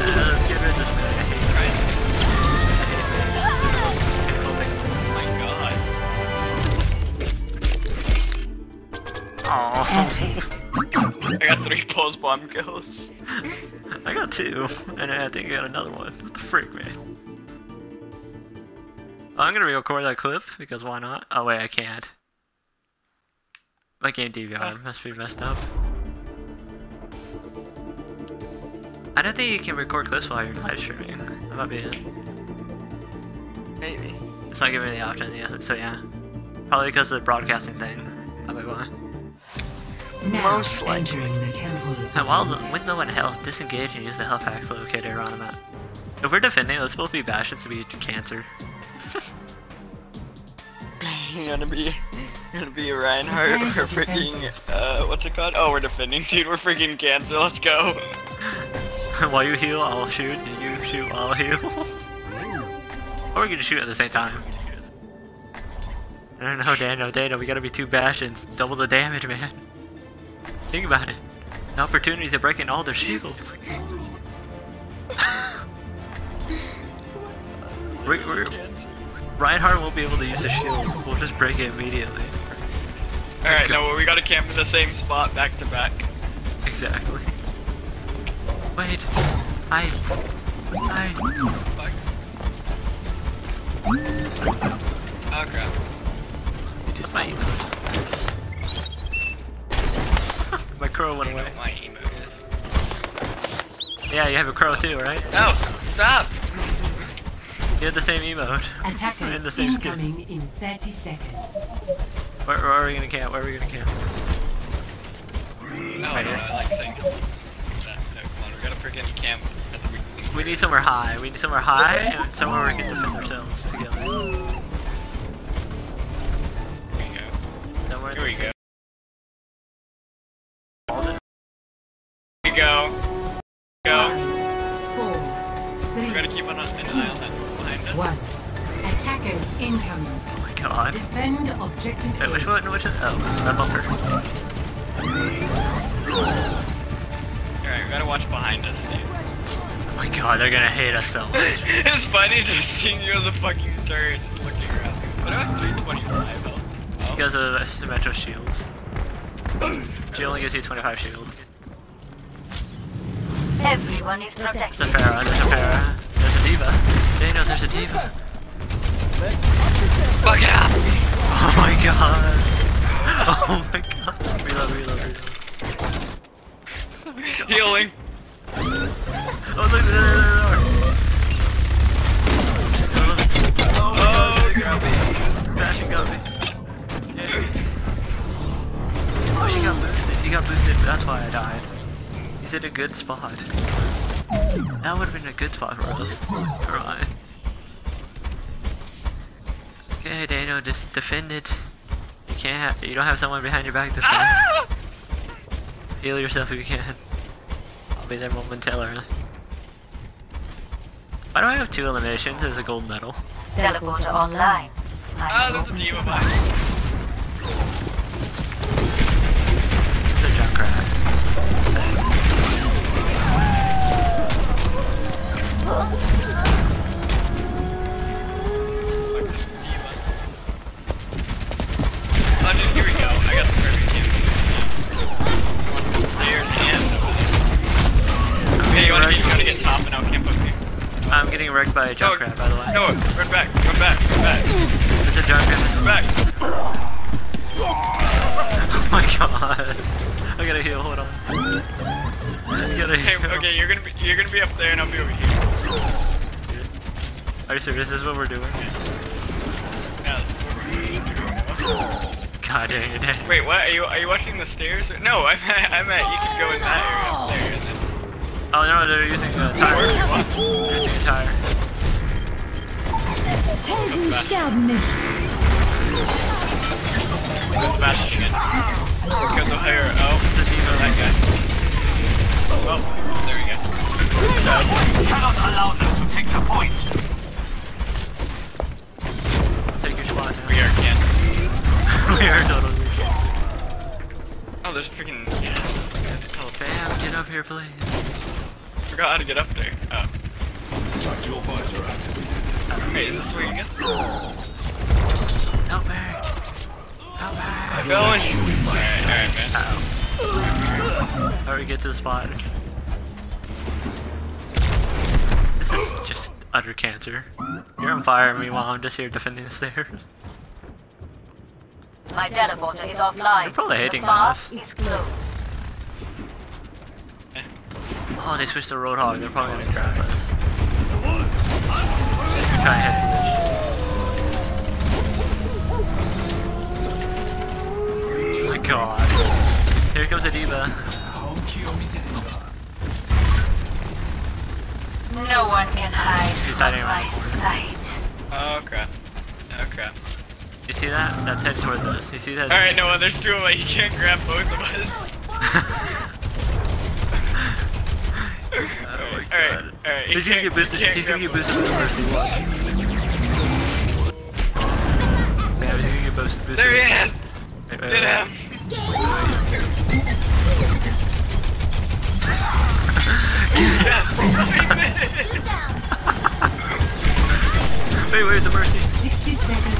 Uh, let's get rid of this man. I hate it. Right? I hate it. This is the most painful thing. Oh my god. Oh. I got three pulse bomb kills. I got two, and I think I got another one. What the freak, man? I'm gonna record that clip because why not? Oh wait, I can't. My game DVR must be messed up. I don't think you can record clips while you're live streaming. That might be it. Maybe. It's not giving me the option, yeah. So yeah, probably because of the broadcasting thing. That might be why. Now Most likely. entering the temple. And while the window and health, disengage and use the health packs located around the map. If we're defending, let's both be bastions to be cancer. You're gonna be, you're gonna be Reinhardt or Prepare for freaking, defenses. uh, what's it called? Oh, we're defending, dude. We're freaking cancer. Let's go. while you heal, I'll shoot, and you shoot while I'll heal. or we can shoot at the same time. No, no, Dano, Dano, we gotta be two bastions. Double the damage, man. Think about it. The opportunities of breaking all their shields. we we Reinhardt won't be able to use the shield. We'll just break it immediately. All right, no, we gotta camp in the same spot back to back. Exactly. Wait. I. I. Fuck. Oh crap. You just my emote. my crow went away. my emote is. Yeah, you have a crow too, right? No, stop. You have the same emote. Attackers in the same skin. incoming in 30 seconds. Where, where are we gonna camp? Where are we gonna camp? No, Right no. I like saying. No, come on, we gotta freaking camp at the. We need somewhere high. We need somewhere high and somewhere we can defend ourselves together. Here we go. Somewhere Here we go. Incoming. Oh my god. Defend objective Wait, which one? Which one? Oh, that bumper. Alright, we gotta watch behind us, dude. Oh my god, they're gonna hate us so much. it's funny just seeing you as a fucking turret just looking around. But I was 325 health. Oh. Because of the Symmetra shields. She only gives you 25 shields. Everyone is protected. There's a protected. Pharah, there's a Pharah, there's a D.Va. Dano, there's a D.Va. Fuck it up! Oh my god. Oh my god. Reload, reload, reload. Healing. Oh, look, look, look, look, look. Oh my god, they got me. Bashing got me. Yeah. Oh, she got boosted. He got boosted, that's why I died. He's in a good spot. That would have been a good spot for us. Mind. Okay, Dano, just defend it. You can't. You don't have someone behind your back this time. Ah! Heal yourself if you can. I'll be there momentarily. Why do I have two eliminations as a gold medal? Teleporter online. Ah, there's a D.Va behind. It's a Junkrat. Same. Wanna get, you wanna get top and I'll camp up here. I'm getting wrecked by a Junkrat, by the way. No, run back, run back, run back, There's a Junkrat. run back. Oh my god. I gotta heal, hold on. I gotta Okay, heal. okay, you're gonna be you're gonna be up there and I'll be over here. Are you serious? This is what we're doing? Yeah, this is what we're doing. God dang it. Wait, what? Are you are you watching the stairs? No, I meant I meant you can go in that area up there. And then Oh no, they're using a tire. They're using a tire. Helden sterben nicht. go smash it again. Go to higher. Oh, The Devo, that guy. Oh, there we go. Cannot allow them to take the point. Take your spot now. We are can. we are totally. Oh, there's a freaking. Yeah. Oh, fam, get up here, please. Forgot how to get up there. Oh. Tactical visor activated. Wait, is this where you get? Help me. Help me. I've Going. got you in my Alright, sights. alright, man. Alright, get to the spot. This is just utter cancer. You're on fire, meanwhile I'm just here defending the stairs. My teleporter is offline. You're probably hating the on path us. is closed. Oh, they switched to Roadhog. They're probably gonna trap us. You're trying to hit the Oh my god. Here comes a D.Va. No one can hide She's from hiding my around sight. Oh crap. Oh crap. You see that? That's heading towards us. You see that? Alright, Noah, there's two of us. You can't grab both of us. Oh Alright, god. alright. He's gonna get boosted. He's gonna get boosted with mercy. Watch. Fam, he's gonna get boosted. boosted. There he is! Wait, wait, Get wait. him! Wait, wait, the mercy. 60 seconds.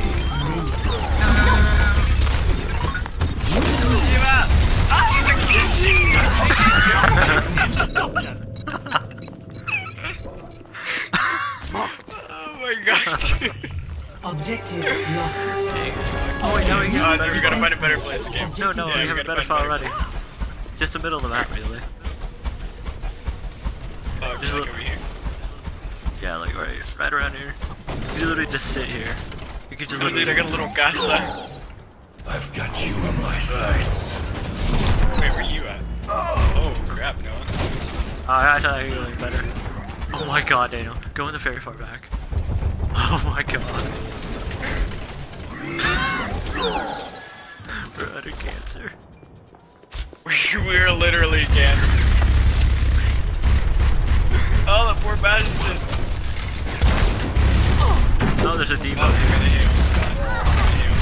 Give up! Ah, he's a Oh my god. Objective lost. Dang. Oh wait, now we Uh, get so better we gotta find a better place to game. No, no, Yeah, we have a gotta better find spot already. Just the middle of the map, really. Oh, Just just like look- over here. Yeah, like right, right around here. You could literally just sit here. You could just literally. I got a little gacha. I've got you in my sights. Wait, where were you at? Oh, oh crap, Noah. Oh, I thought you were going better. Oh my god, Daniel. Go in the very far back. Oh my god. We're under cancer. We, we're literally cancer. Oh, the poor Bastion. Oh, there's a demon Oh, here. gonna heal. Heal.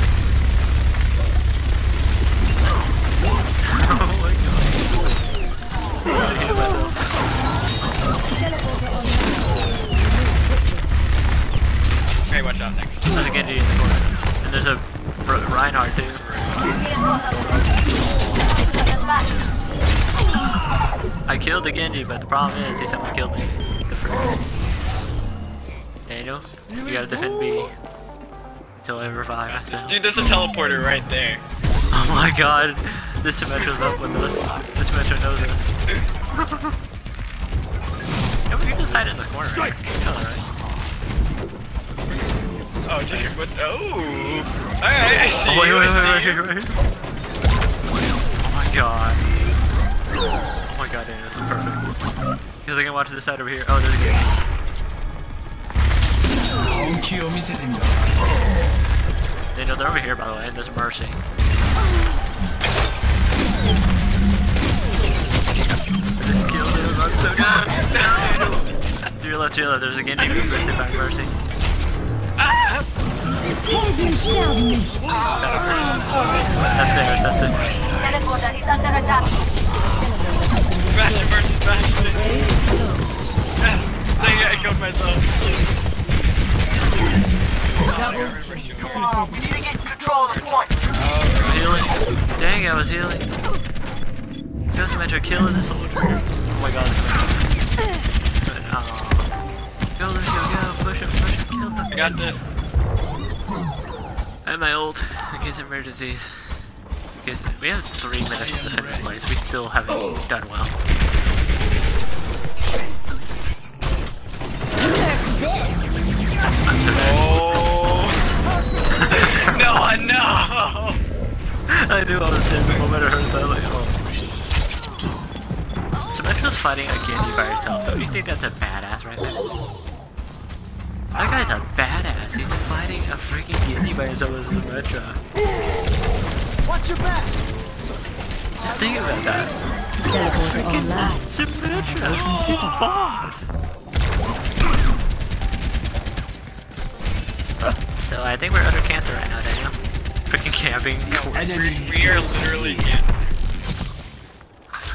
Oh my god. I'm gonna hit myself. Hey, watch out, Nick. There's a Genji in the corner. And there's a Reinhardt too. I killed the Genji, but the problem is he somehow killed me. The frick. Daniel, you gotta defend B. Until I revive myself. Dude, there's a teleporter right there. Oh my god. This Symmetra's up with us. This Symmetra knows us. yeah, we can just hide in the corner. Right? Oh, dude, what? Oh! oh Alright, I see Oh, wait, you, wait, I wait, wait, wait, wait. Oh my god. Oh my god, Daniel, this is perfect. Because I can watch this side over here. Oh, there's a game. Daniel, they're over here, by the way, and there's Mercy. I just killed him. I'm so good. Daniel. To your left, to your left, there's a Genji Mercy by Mercy. Helden sterben nicht. That's theirs, that's theirs. Teleporter is under attack. Bastion versus Bastion. Ah, Dang it, I killed myself. Come on, we need to get control of the point. Healing. Dang, I was healing. Go Symmetra, killing the soldier. Oh my god, this got. I have my ult in case of emergencies. Because we have three minutes to finish place. We still haven't done well. I'm so bad. Oh. no, no. I knew I was dead the moment I heard that. Like, oh. Symmetra's fighting a Genji by herself. Don't you think that's a badass right there? That guy's a badass. He's fighting a freaking Genji by himself with Symmetra. Watch your back! Just think about that. Freaking Symmetra. He's a boss. So I think we're under cancer right now, Daniel. Freaking camping. We are literally cancer.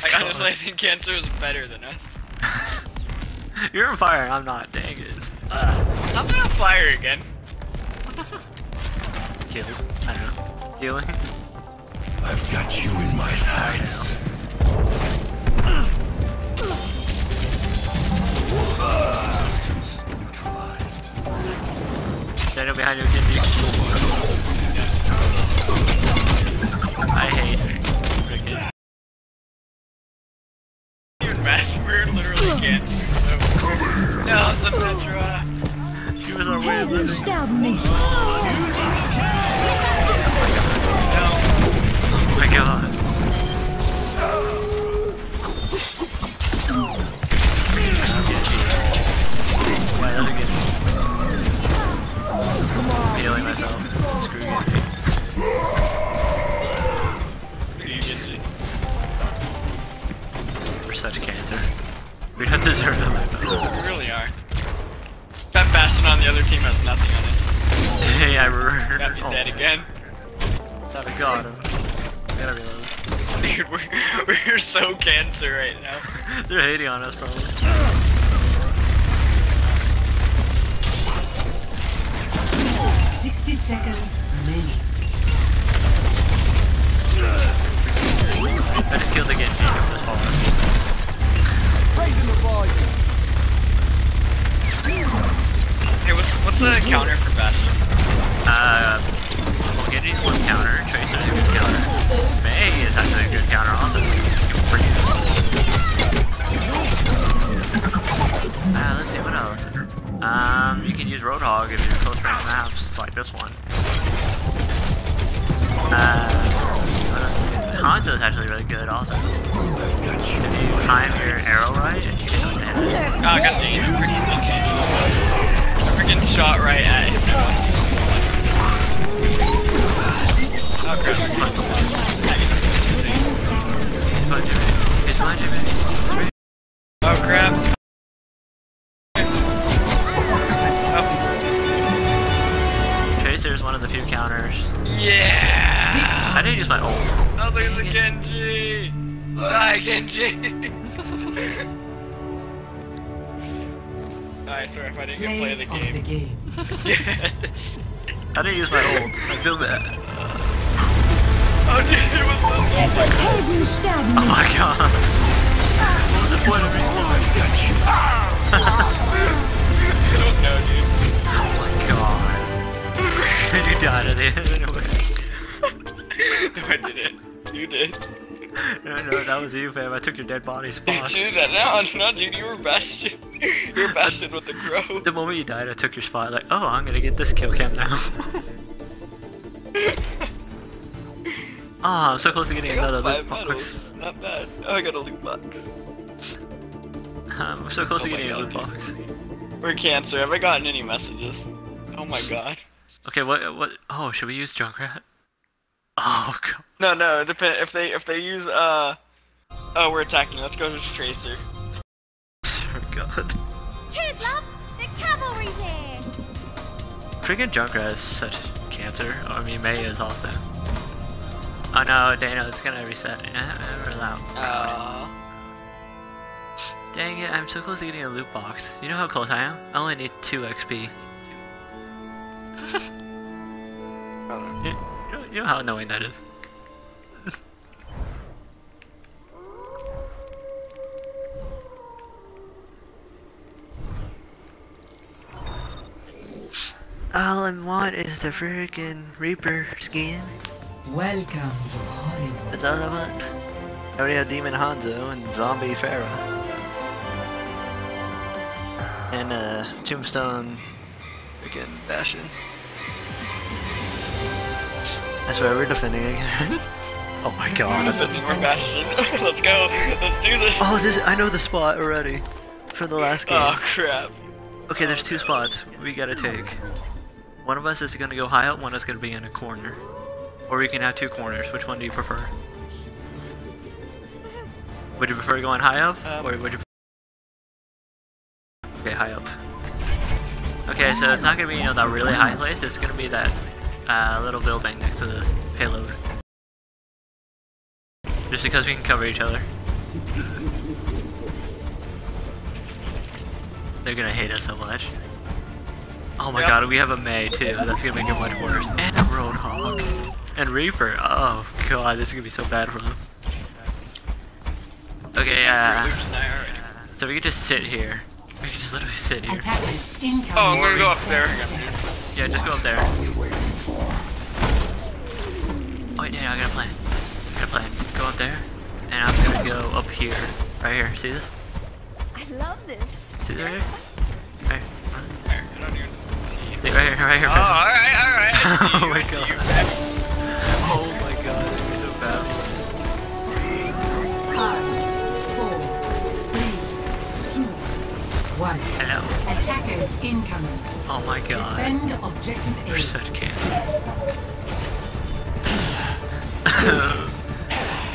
Like, honestly, I think cancer is better than us. You're on fire I'm not. Dang it. Uh, I'm gonna fire again. Kills. I don't know. Healing. I've got you in my sights. Resistance neutralized. Daniel behind you, Genji. I hate I didn't use my ult. Oh, there's a Genji! Die, Genji! Alright, sorry if I didn't get play Play of the of the game. game. yes! I didn't use my ult. I feel bad. Oh dude, it was so Helden sterben Oh my god. What was the point of respawn? I've got you. I don't know, dude. Oh my god. and you died at the end anyway. No, I didn't. You did. No, no, that was you, fam. I took your dead body spot. Do that? No, no, dude, you were Bastion. You were Bastion with the crow. The moment you died, I took your spot. Like, oh, I'm gonna get this kill cam now. oh, I'm so close to getting another loot box. medals. Not bad. Oh, I got a loot box. I'm so close Oh to getting a loot box. We're cancer. Have I gotten any messages? Oh my god. Okay, what, what? Oh, should we use Junkrat? Oh god. No, no. It depends. If they if they use uh. Oh, we're attacking. Let's go to Tracer. Oh god. Cheers, love! The cavalry's here! Freaking Junkrat is such cancer. Oh, I mean, Mei is also. Oh no, Dano, it's gonna reset. Yeah, we're allowed. Uh. Dang it, I'm so close to getting a loot box. You know how close I am? I only need 2 XP. you, you know, how annoying that is. All I want is the freaking Reaper skin. Welcome to Hollywood. That's all I want. I already have Demon Hanzo and Zombie Pharah. And uh, Tombstone freaking Bastion. I swear we're defending again. oh my god. Defending our bastion. Let's go. Let's do this. Oh, this I know the spot already. For the last game. Oh crap. Okay, there's two spots we gotta take. One of us is gonna go high up, one is gonna be in a corner. Or we can have two corners. Which one do you prefer? Would you prefer going high up? Um, or would you Okay, high up. Okay, so it's not gonna be, you know, that really high place, it's gonna be that uh, little building next to the payload. Just because we can cover each other. They're gonna hate us so much. Oh my Yep. god, we have a Mei too. That's gonna make it much worse. And a Roadhog. And Reaper. Oh god, this is gonna be so bad for them. Okay, uh, losing now already. so we could just sit here. We could just literally sit here. Oh, I'm gonna go up there. Yeah, just go up there. Oh wait, yeah, I got a plan. I got a plan. Go up there, and I'm gonna go up here. Right here. See this? I love this. See this right here? Right. There, I don't See right here, right here. Oh, alright, alright. Oh my God. Oh my god, this is so bad. Five, four, three, two, one. Hello. Attackers incoming. Oh my god. Defend objective You're A. such cancer.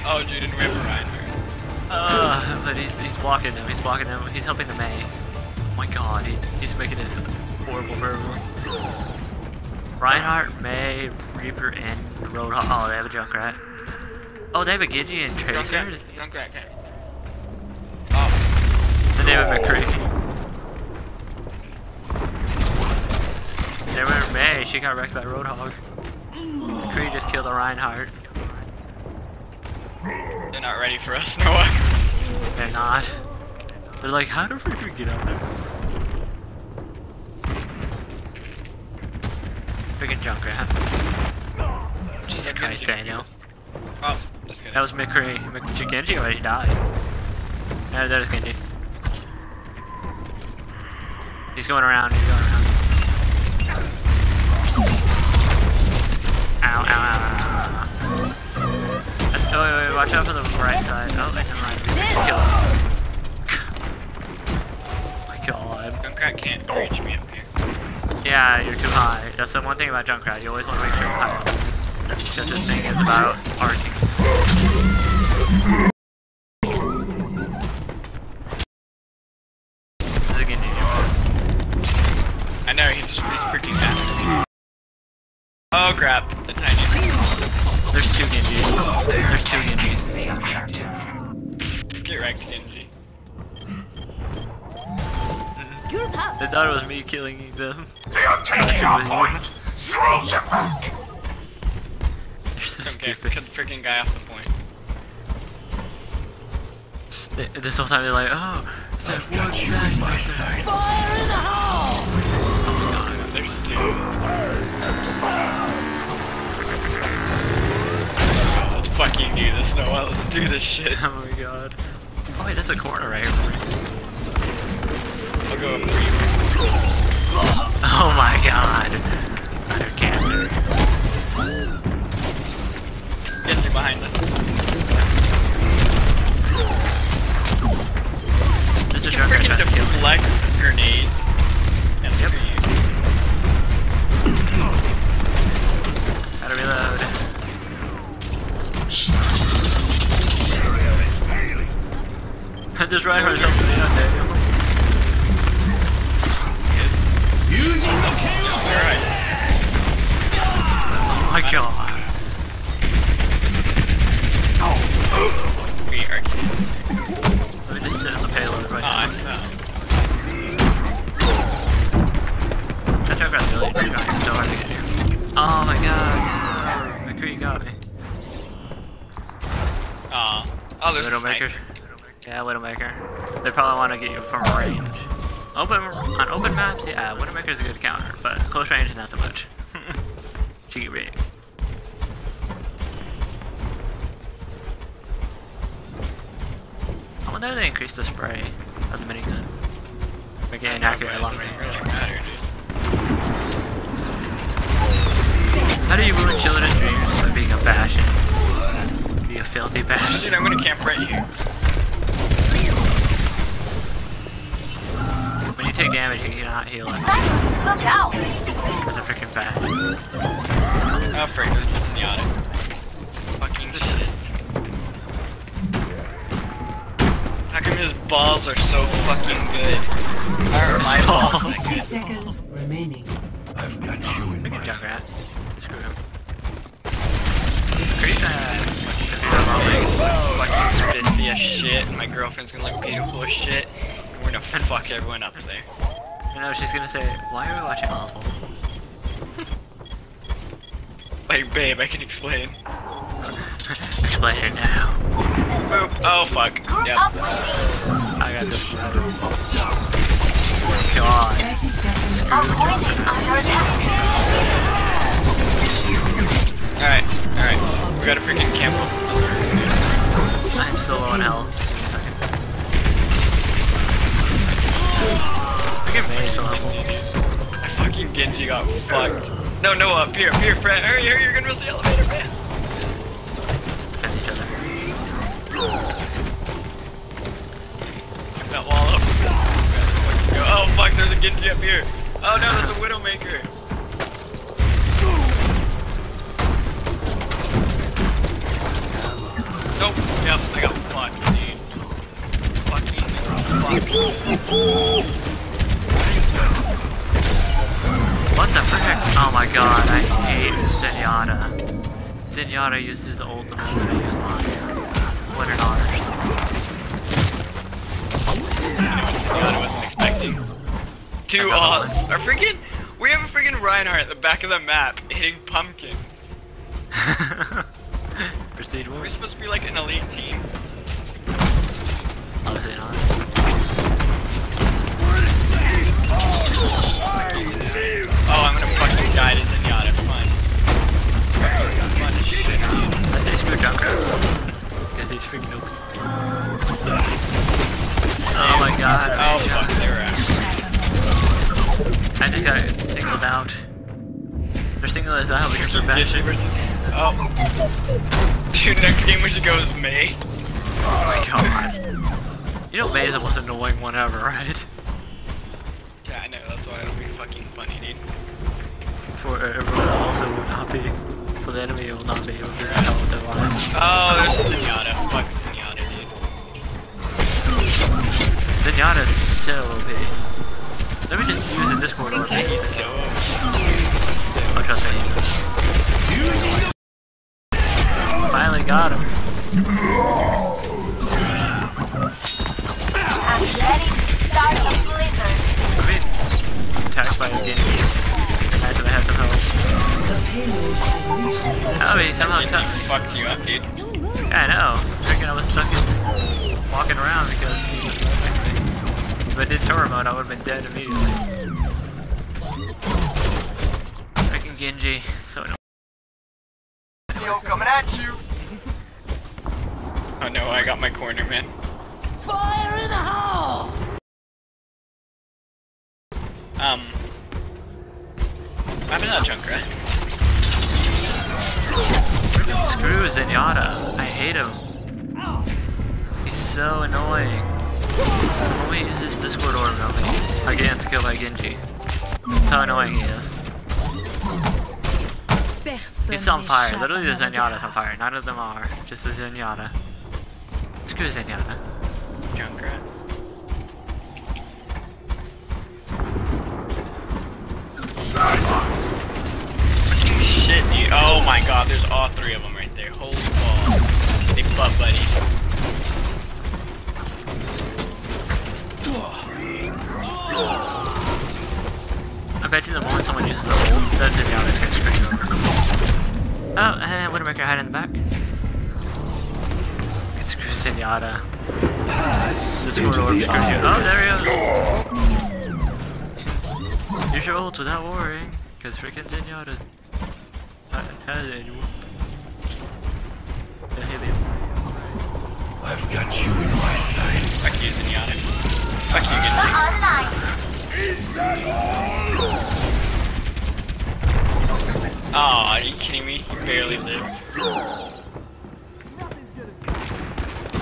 Oh, dude, and we have Reinhardt. uh, but he's, he's blocking them. He's blocking them. He's helping the Mei. Oh my god, he, he's making this horrible for everyone. Reinhardt, Mei, Reaper, and Roadhog. Oh, they have a Junkrat. Oh, they have a Gigi and Tracer. Junkrat, Junkrat can't. Oh, And they have a McCree. They were Mei. She got wrecked by Roadhog. McCree just killed a Reinhardt. they're not ready for us, Noah. They're not. They're like, how the frick do we get out there? Freaking Junkrat. Jesus Christ. Daniel. Oh. That was McCree. Mc- Genji already died. Yeah, that is Genji. He's going around, he's going around. Ow, ow, ow, ow, ow. Oh, wait, wait, watch out for the right side. Oh, never mind. Just kill him. oh my god. Junkrat can't reach me up here. Yeah, you're too high. That's the one thing about Junkrat. You always want to make sure you're high. Because this thing is about arcing. This is There's two Genjis. There's two Genjis. Get wrecked, Genji. You're up. They thought it was me killing them. They are taking our point. Throw them back. They're so Okay, stupid. kill the freaking guy off the point. They, this whole time they're like, oh, it's that one Got you in dash my right sights. Oh there's two. Fucking do this, Noah. Let's do this shit. Oh my god. Oh wait, that's a corner right here. I'll go up for you. Oh my god. Utter cancer. Genji behind us. There's a You can Junkrat freaking trying to me. deflect grenades. And Yep. you. Gotta reload. Just right or something, yeah, Daniel. Alright. Oh my god. We are. Let me just sit on the payload right Oh, now. I'm found. That Junkrat's really trying so hard to get here. Oh my god. McCree got me. Uh, oh, there's Widowmaker. Yeah, Widowmaker. They probably want to get you from range. Open on open maps, yeah, Widowmaker's a good counter, but close range, not so much. she rig. I wonder if they increase the spray of the minigun. We're getting accurate at long range. How do you ruin children's dreams by being a fashion? Be a filthy Dude. I'm gonna camp right here. When you take damage, you cannot heal it. Look out! It's a freaking bad. Afraid of the auto. Fucking shit. How come his balls are so fucking good? Or my balls balls. are 60 good. seconds remaining. I've got you in Freaking my Junkrat. Screw him. Crazy. Uh, Fucking spiffy as shit, and my girlfriend's gonna look beautiful as shit. And we're gonna fuck everyone up there. You know, she's gonna say, why are we watching Oswald? Like, babe, I can explain. Explain it now. Boop. Oh, fuck. Yep. I got this guy. God. 30 seconds. Screw Point Junkrat. is under. Alright, alright. We gotta freaking camp up. I'm still low on health. Me a. I get Mei so helpful. I fucking Genji got fucked. No, no, up here, up here, Fred. Hurry, hurry, you're gonna miss the elevator, man. Defend each other. Get that wall up. Oh, fuck, there's a Genji up here. Oh, no, there's a Widowmaker. Nope. Yep, I got fucked, dude. Fucking fucked. What the frick? Oh my god, I hate Zenyatta. Zenyatta uses the ultimate I use mine. What an honors. God, I wasn't expecting. Two Another uh, odds. Our freaking. We have a freaking Reinhardt at the back of the map hitting pumpkin. Prestige We're supposed to be like an elite team. Obviously not. Oh, I'm gonna fucking die to Zenyatta. Fun. Fun as shit, dude. I say screw Junkrat. Because he's freaking OP. Oh my god, Oh, fuck, they were out. I just got singled out. They're singling us out because we're bashing. Oh. Dude, next game we should go Mei. Oh my god. You know Mei is the most annoying one ever, right? Yeah, I know, that's why it'll be fucking funny, dude. For everyone else it will not be. For the enemy it will not be. It will be hell with their lives. Oh, there's Zenyatta. Fuck Zenyatta, dude. Zenyatta is so OP. Let me just use a Discord orb next to kill. Oh, trust me. Finally got him. I'm ready to start the blizzard. I mean, attacked by a Genji. Imagine I had some help. The payload has Oh, he somehow Genji cut. fucked you up, dude. Yeah, I know. Freaking I was stuck in walking around because he was next to me. If I did tour mode, I would have been dead immediately. Freaking Genji. So annoying. Coming at you. Oh no, I got my corner, man. Fire in the hole! Um. I'm not Junkrat. Freaking screw Zenyatta. I hate him. He's so annoying. When he uses Discord orb, I get him to kill by Genji. That's how annoying he is. He's on fire. Literally the Zenyatta's on fire. None of them are. Just the Zenyatta. Screw Zenyatta. Junkrat. Shit, dude. Oh my god, there's all three of them right there. Holy balls. They butt buddies. I bet you the moment someone uses the ult, that Zenyatta's gonna screw you over. Oh, and Widowmaker hide in the back. It's screw Zenyatta. pass Discord into orb screws you. Oh, there he goes. Use your ult without worrying, because freaking Zenyatta's not has anyone. Yeah, hit him. I I've got you in my sights. Fuck you, Zenyatta. Fuck you, Genji. Aw, are you kidding me? You barely lived.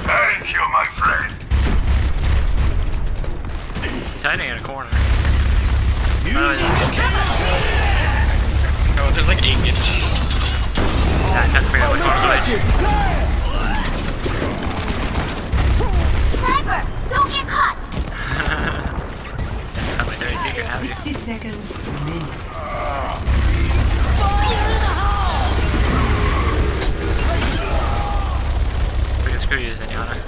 Thank you, my friend. He's hiding in a corner. You Oh, yeah. Oh, there's like eight Genji. Yeah, I have to figure out which oh, one's which. Sniper! Don't get caught! Got my dirty secret, have you? 60 seconds uh. remaining. Screw you, Zenyatta.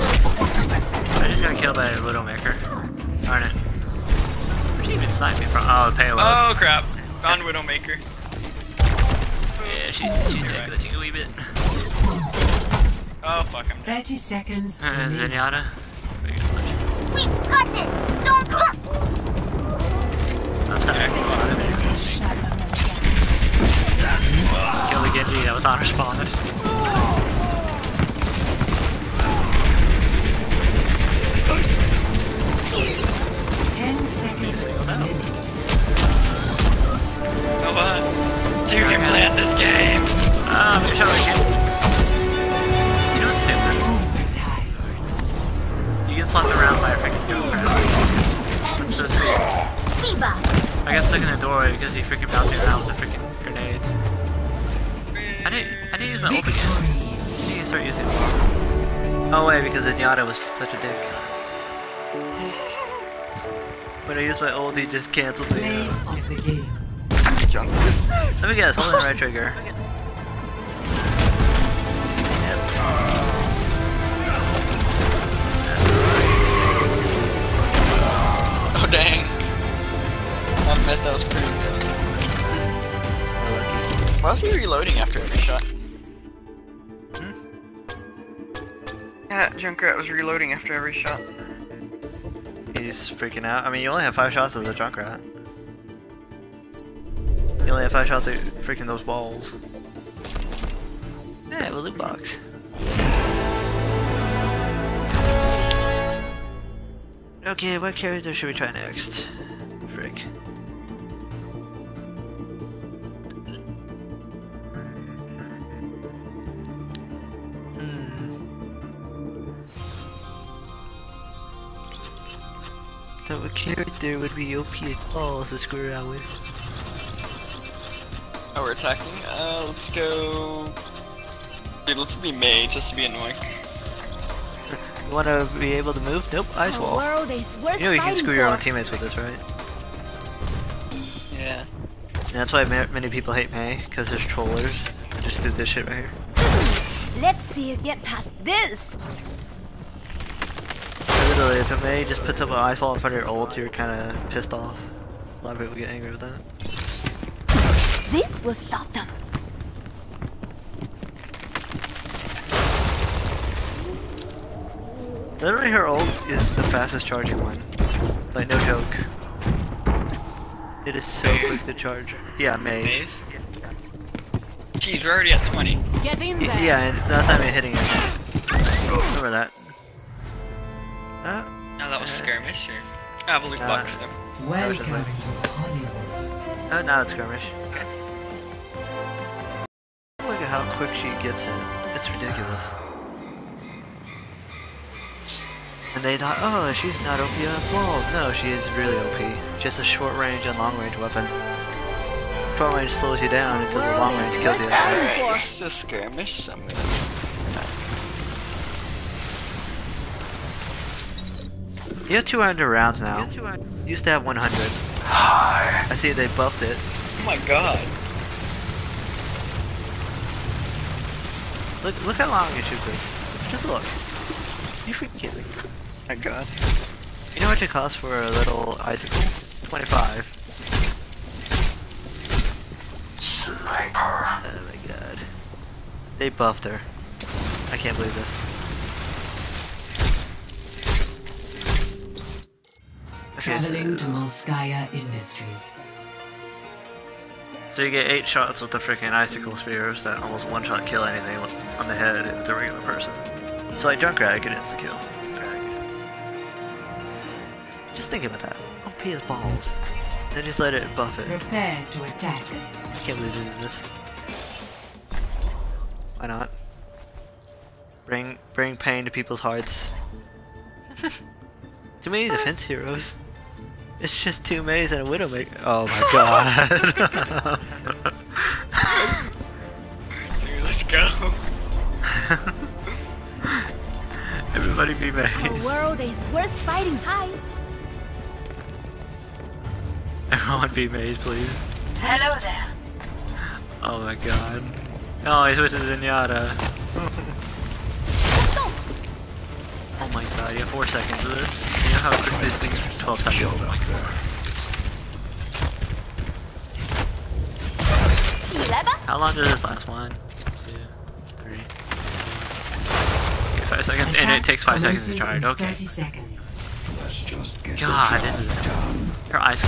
I just got killed by a Widowmaker. Darn it. Where'd she even snipe me from? Oh, the payload. Oh crap. Found Widowmaker. Yeah, she, she's like glitching a wee bit. Oh fuck, I'm dead. 30 seconds Uh, remaining. Zenyatta. Pretty good glitch. We've got this! Don't come! I'm sorry, Kill the Genji that was on respawned. Ten seconds singled out. Come on. You can play this game. Ah, make sure I can. You know what's stupid? Overtime. You get slapped around by a freaking door. That's so stupid. I got stuck in the doorway because he freaking bounced me around with the freaking use my ult again. I need to start using it. Oh wait, because Zenyatta was such a dick. When I used my ult, he just canceled me. Play uh, the game. Let me guess, hold the right trigger. Yep. Oh dang. I admit that was pretty good. We're lucky. Why was he reloading after every shot? Yeah, Junkrat was reloading after every shot. He's freaking out. I mean, you only have five shots as a Junkrat. You only have five shots at freaking those balls. Yeah, a loot box. Okay, what character should we try next? Character would be OP at all to screw around with? Oh, we're attacking? Uh, let's go... Dude, let's be Mei, just to be annoying. You wanna be able to move? Nope, ice The wall. world is worth You know you can screw your own teammates with this, right? Yeah. And that's why ma- many people hate Mei, because there's trollers. I just do this shit right here. Let's see you get past this! Literally, if a Mei just puts up an ice in front of your ult, you're kinda pissed off. A lot of people get angry with that. This will stop them. Literally, her ult is the fastest charging one. Like, no joke. It is so quick to charge. Yeah, Mei. Maze? Jeez, we're already at 20. Get in there. Yeah, and it's not time you're hitting it. Remember that. Uh, No, that was skirmish, or? I have a loot Uh, box, though. Welcome to Hollywood. uh, now it's skirmish. Look at how quick she gets it. It's ridiculous. And they thought, oh, she's not OP at all. No, she is really OP. Just a short range and long range weapon. Short range slows you down until the long range kills you. Alright, it's a skirmish somewhere. You have 200 rounds now. You used to have 100. I see they buffed it. Oh my god. Look, look how long you shoot this. Just look. You freaking kidding me? My god. You know what it costs for a little icicle? 25. Sniper. Oh my god. They buffed her. I can't believe this. Traveling to Volskaya Industries. So you get eight shots with the freaking icicle spears that almost one shot kill anything on the head if it's a regular person. So like Junkrat can insta kill. Just think about that. OP is balls. Then just let it buff it. Prepare to attack. I can't believe they did this. Why not? Bring bring pain to people's hearts. Too many defense heroes. It's just two Meis and a Widowmaker. Oh my god. Dude, let's go. Everybody be A The world is worth fighting high. Everyone be Meis, please. Hello there. Oh my god. Oh, he switched to Zenyatta. Oh my god, you have 4 seconds of this. You know how quick this thing 12 seconds. How long did this last one? Five seconds, and it takes five seconds to charge. Okay. God, this is her eyes.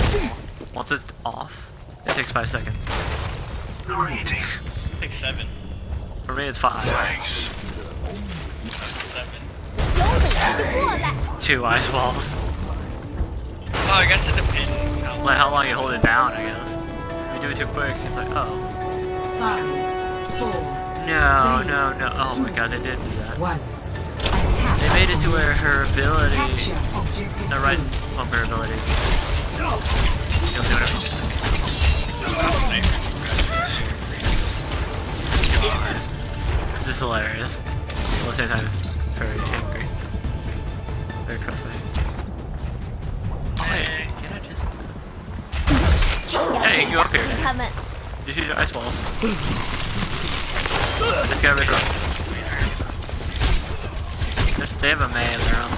Once it's off, it takes five seconds. Greetings. It takes seven. For me, it's five. Thanks. Two ice balls. Oh, I guess it depends. How Like how long you hold it down, I guess. If you do it too quick, it's like, oh. Five, four, No, no, no. Oh my god, they did do that. one. Attack. They made it to where her ability. No, right. Bump her ability. You'll do whatever you This is hilarious. At the same time, very angry trust. Hey, can I just do this? Hey, you up here. Just use your ice walls. Just get rid of them. They have a man their own.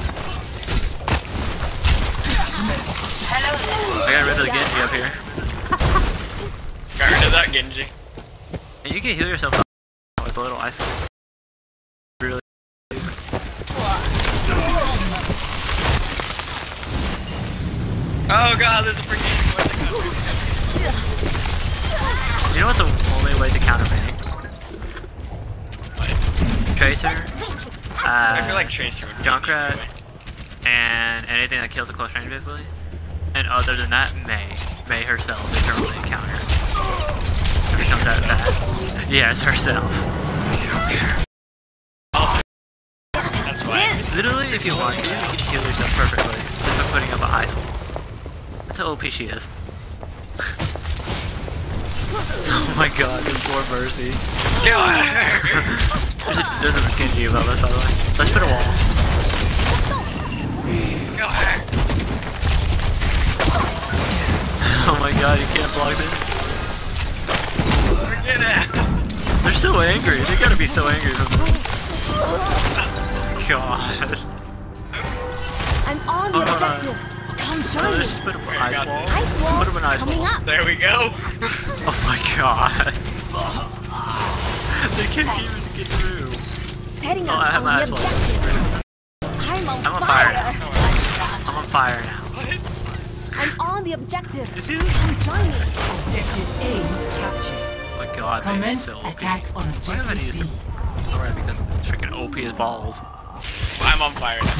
I got rid of the Genji up here. got rid of that Genji. And you can heal yourself with a little ice wall. Oh god, there's a freaking. what's it called? You know what's the only way to counter Mei? Tracer, I feel uh, like Tracer would Junkrat, and anything that kills a close range basically. And other than that, Mei. Mei herself is her only counter. If it comes out of that. Yes, herself. That's. Literally, if you want to, you can heal yourself perfectly just by putting up an ice wall. That's how OP she is. oh my god, there's more mercy. There's a, there's a Genji above us, by the way. Let's put a wall. Oh my god, you can't block this. Forget it. They're so angry. They gotta be so angry from this. God. I'm on the objective. Come No, join me. just put up an ice wall. Ice wall Put up an ice coming wall. up. There we go. Oh my god. they can't even get through. Setting Oh, up I have on my ice wall. objective. I'm on, I'm on fire. fire I'm on fire now. I'm on the objective. You see? Come join me. Objective A captured. Oh my god, man, Commence so OP. attack on Why have I objective used B. Alright, because it's freaking OP as balls. I'm on fire now.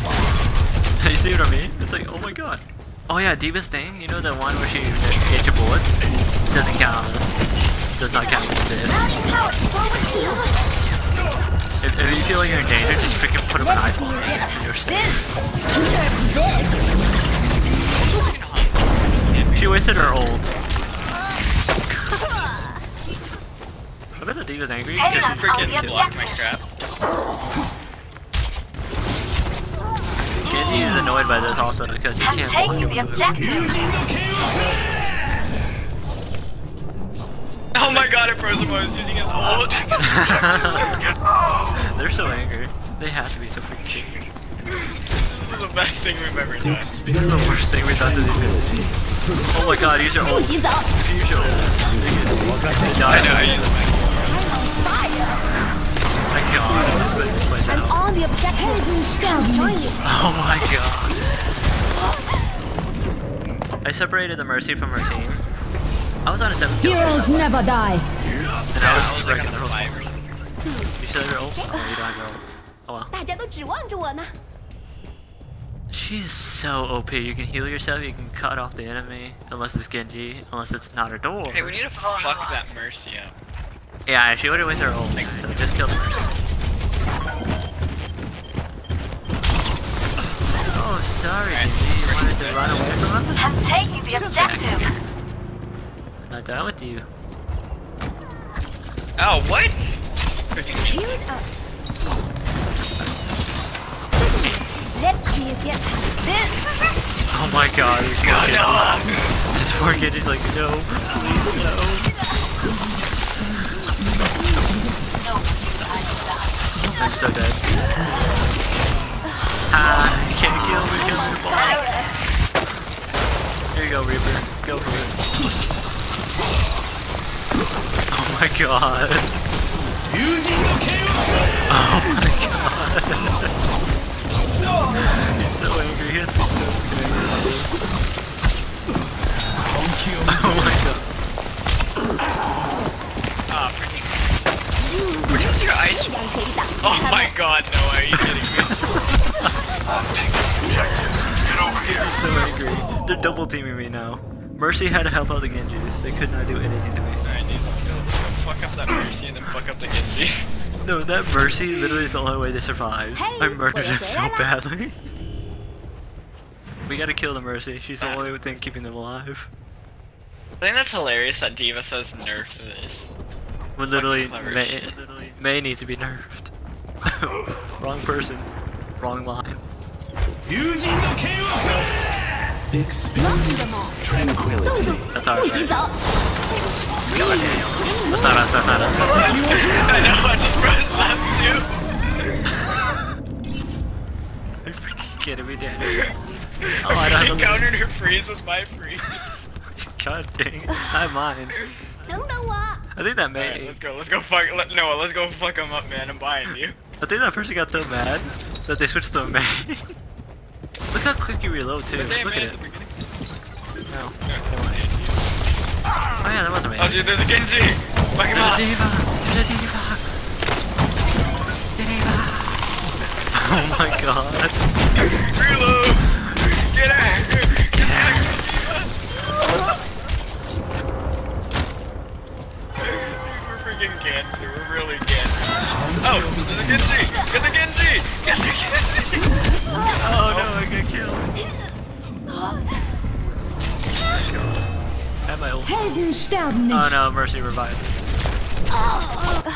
you see what I mean? It's like, oh my god. Oh yeah, D.Va's thing, you know the one where she gets your bullets? Doesn't count on this. Does not count on this. If, if you feel like you're in danger, just freaking put up an wall and you're safe. She wasted her ult. I bet the D.Va's angry because she freaking the killed Block my crap. Genji is annoyed by this also because he I'm can't walk taking the objective. Oh my god, it froze him while I was using his ult. They're so angry. They have to be so freaking angry. this is the best thing we've ever done. This is the worst thing we've done to these guys. Oh my god, use your ult. 洗澡。If you use your ult, they die. I know, I use my My god, I'm on the objective. Oh my god. I separated the Mercy from her team. I was on a 7 kill. Heroes never die. And I was wrecking the whole You should have ult? Oh, you don't have. Oh well. She's so OP. You can heal yourself, you can cut off the enemy, unless it's Genji, unless it's not a door. Hey, we need to fuck that Mercy up. Yeah, she already wasted her ult, so just kill the Mercy. Sorry, Genji. You wanted to run away from us? I'm taking the objective. I'm not done with you. Oh, what? Heal it up. Let's see you get this. Oh my god, he's got it. His poor Genji's like, no, please, no. I'm so dead. Ah, you can't kill me, kill me, ball. Here you go, Reaper. Go for it. Oh my god. Oh my god. He's so angry, he has to be so angry. Oh my god. Ah, oh, freaking. Where's your ice? Oh my god, no, are you kidding me? He's so angry. They're double teaming me now. Mercy had to help out the Genjis. They could not do anything to me. Alright, dude, let's go. Let's fuck up that Mercy and then fuck up the Genji. No, that Mercy literally is the only way they survive. I murdered him so badly. We gotta kill the Mercy. She's the only thing keeping them alive. I think that's hilarious that D.Va says nerf this. When literally, Mei, shit. Mei needs to be nerfed. Wrong person. Wrong line. Experience tranquility. That's our That's not that's not. I know, I just pressed left too. You're freaking kidding me, Danny. Oh, I don't have to countered her freeze with my freeze. God dang it. I. Don't know what. I think that may. Right, let's go, let's go fuck. Let, Noah, let's go fuck him up, man. I'm buying you. I think that person got so mad that they switched to a Mei. Look how quick you reload too. Was there a Look at at it. No. Oh yeah, that was a Mei. Oh dude, there's a Genji! Fuck him There's a up! D.Va! There's a D.Va! D.Va! Oh my god. Reload! Get out! Get out! Freaking cancer, we're really cancer. Oh, there's a Genji! There's a Genji! There's a Genji! Oh no, I got killed. Have my ult. Helden sterben Oh no, Mercy revived.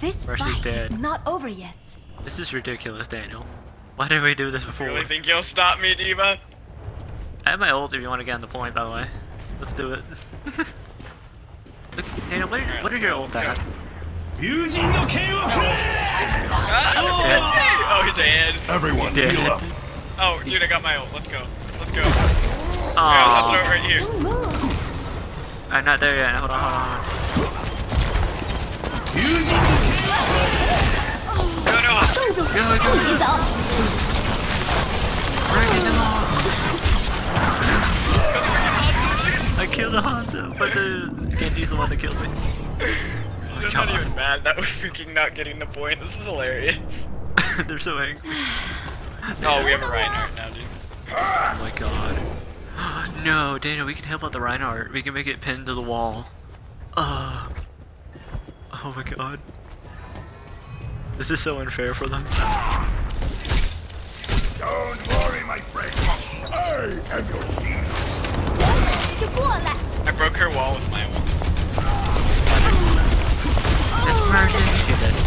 This Mercy's fight dead. is not over yet. This is ridiculous, Daniel. Why didn't we do this before? Really think you'll stop me, D.Va? I have my ult if you want to get on the point, by the way. Let's do it. What, is, what is your old dad? Oh, he's dead. Everyone, dead. heal up. Oh, dude, I got my ult. Let's go. Let's go. Oh. I'll throw it right here. I'm not there yet. Hold on, hold on. Go, no. Go, go, go. Break it down. I killed the Hanzo, but the Genji's the one that killed me. Oh, I'm not on. even mad that we're freaking not getting the point. This is hilarious. They're so angry. Oh, we have a Reinhardt now, dude. Oh my god. No, Daniel, we can help out the Reinhardt. We can make it pinned to the wall. Uh, oh my god. This is so unfair for them. Don't worry, my friend. I am your shield. I broke her wall with my wall. This.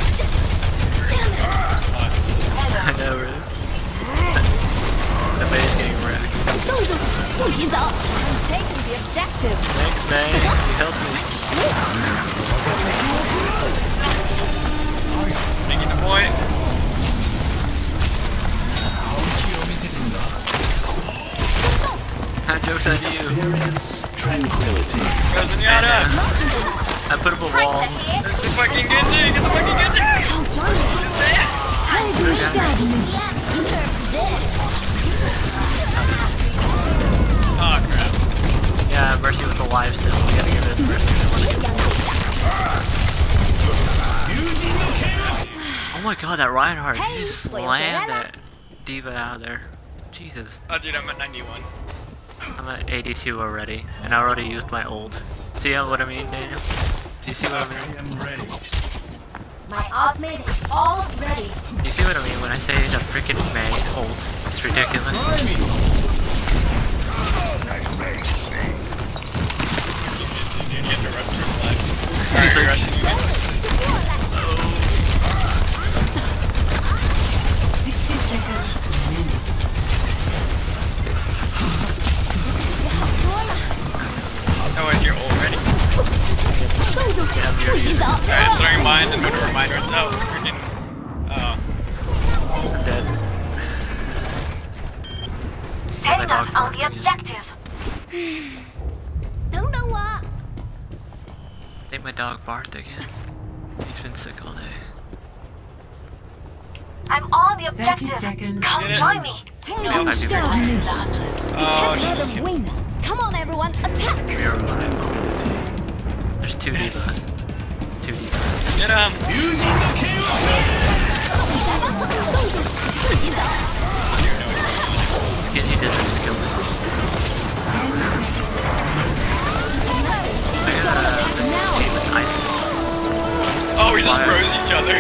I know, the base getting wrecked. Making the point. That joke's on you. Tranquility. Go Zenyatta! I put up a wall. There's the fucking Genji! Get the fucking Genji! Helden. Oh ah, crap. Yeah, Mercy was alive still. We gotta give it to Mercy. Oh my god, that Reinhardt, he just slammed that D.Va out of there. Jesus. Oh, dude, I'm at 91. I'm at 82 already, and I already used my ult. See what I mean, Daniel? Do you see what I mean? I am ready. My ultimate is all ready. You see what I mean when I say the freaking Mei ult? It's ridiculous. Dude, you have to rush through flag. He's Alright, like- rushing you guys. 60 seconds Oh, wait, you're old? Alright, throwing mines and go to reminders. Oh, freaking. Oh. I'm dead. Yeah, my dog barked again. Don't know what. I think my dog barked again. He's been sick all day. I'm on the 30 objective. seconds Come Get it. join me. Hang Yeah, on, might be stop. very You Oh, oh can't let Jesus. them win. Come on, everyone, attack. We are alive. There's two D.Vas. Two D.Vas. Get him! Can you distance to kill me? I got a team with nine. Oh, we just froze each other.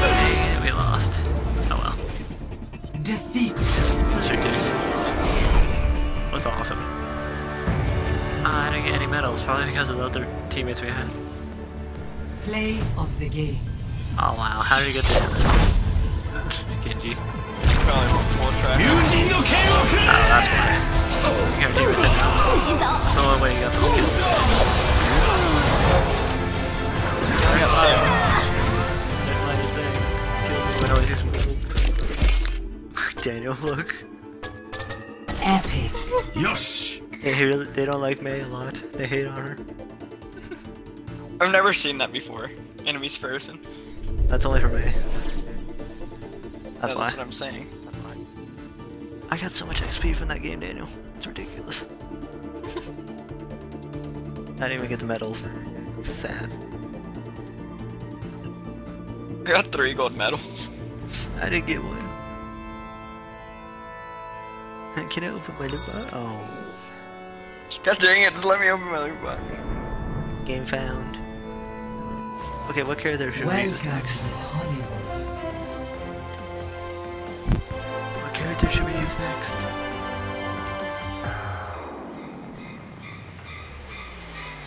Dang it, we lost. Oh well. Defeat. I any medals, probably because of the other teammates we had. Play of the game. Oh wow, how did he get that? Genji. Probably full track. Oh, that's why. Here, team with it now. That's the only way you got the kill. There's my thing. Kill me when I was using Daniel, look. Epic. Yosh! They, really, they don't like Mei a lot. They hate on her. I've never seen that before. Enemies frozen. That's only for me. That's Yeah, why. That's what I'm saying. I got so much XP from that game, Daniel. It's ridiculous. I didn't even get the medals. It's sad. I got three gold medals. I didn't get one. Can I open my box? Oh, God dang it, just let me open my loot box. game found. Okay, what character should we use next? What character should we use next?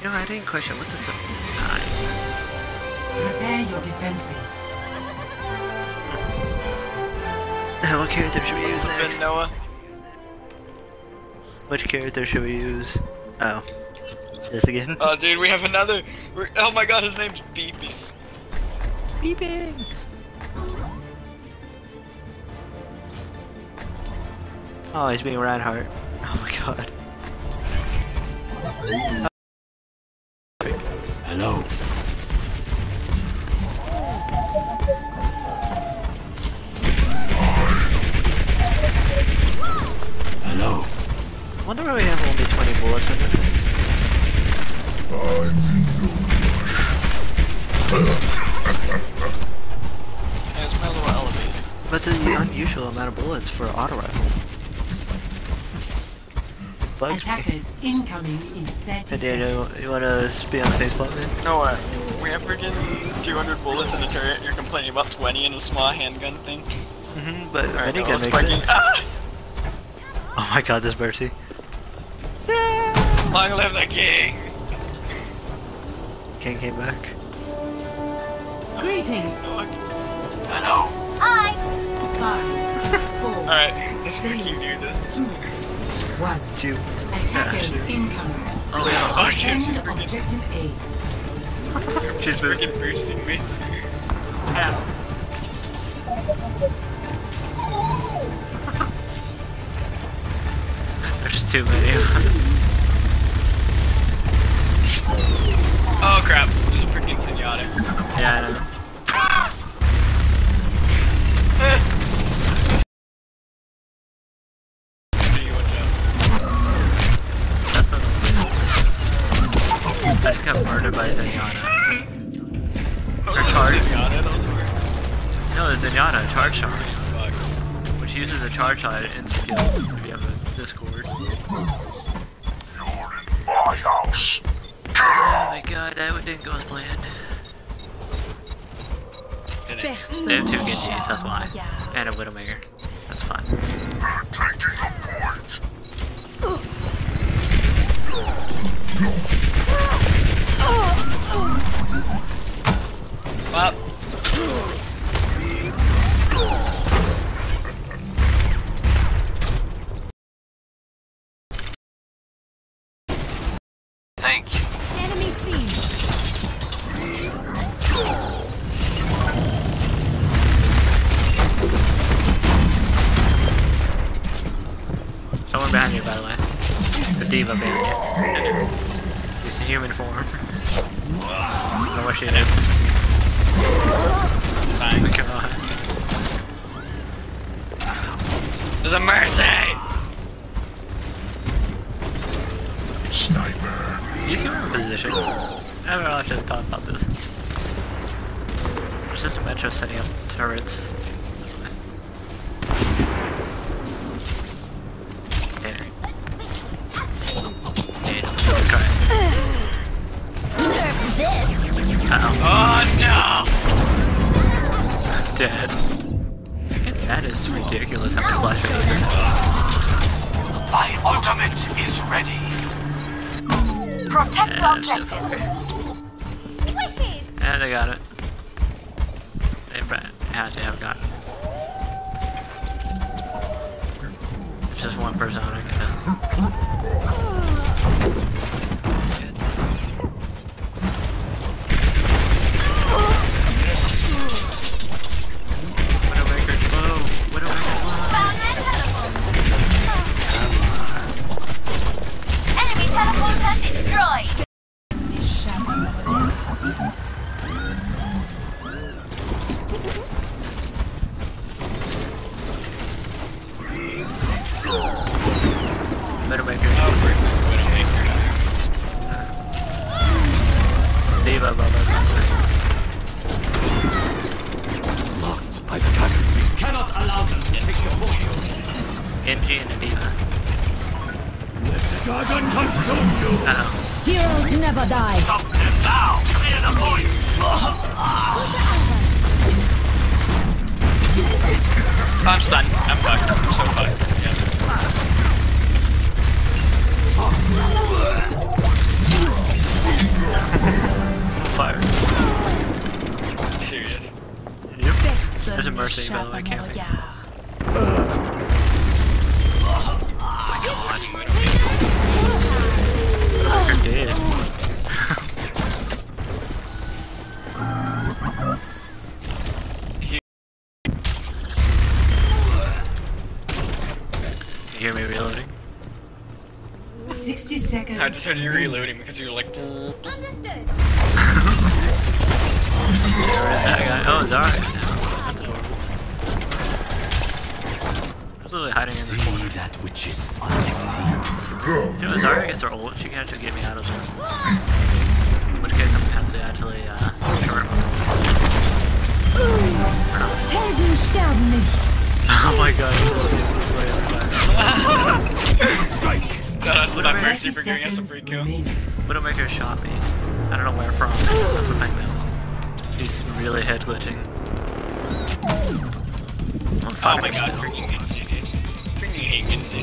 You know, I didn't question. What's this? Nine. Prepare your defenses. what character should we use next? Noah. Which character should we use? Oh, this again. Oh, dude, we have another. We're, oh my god, his name's Beeping. Beeping. Oh, he's being Reinhardt. Oh my god. Hello. Hello. I wonder why we have only 20 bullets in this thing. Yeah, it's my little elevator. But it's an unusual amount of bullets for an auto rifle. Bugged me. Attackers incoming in 30 Hey seconds. Daniel, you wanna be on the same spot, man? Noah, we have freaking 200 bullets in the turret. You're complaining about 20 in a small handgun thing. Mm-hmm, but Alright, minigun Noah's makes freaking- sense. Ah! Oh my god, this Mercy. Long live the king! King came back. Greetings. Noah. Hello. Hi. Five, four, Alright, let's freaking do this. two, one. Two. Attackers shoot. incoming. Oh yeah. Oh shit, End she's freaking, objective A. She's boosting. freaking boosting me. There's too many. oh crap, there's a freaking pinata. Yeah, I just got murdered by a Zenyatta. Or charge. No, the Zenyatta, charge shot. Which uses a charge shot and skills if you have a Discord. My house. Oh my god, that didn't go as planned. Did it? They have two Genjis, that's why. And a Widowmaker. That's fine. Taking a point. Well, thank you. Enemy seen. Someone behind you, by the way. The D.Va behind you. He's in human form. I don't know what she is. Fine. Oh god. There's a mercy! Sniper. You see my position? I haven't actually thought about this. There's Symmetra setting up turrets. Oh Dead. That is ridiculous how much flash rate is in. My ultimate is ready. Protect Yeah, I'm so fucking. Wicked. Yeah, they got it. They had to have gotten it. There's just one person on it, seconds. I just heard you reloading because you were like, I'm Oh fucking my god, still. freaking Genji. Freaking hate Genji.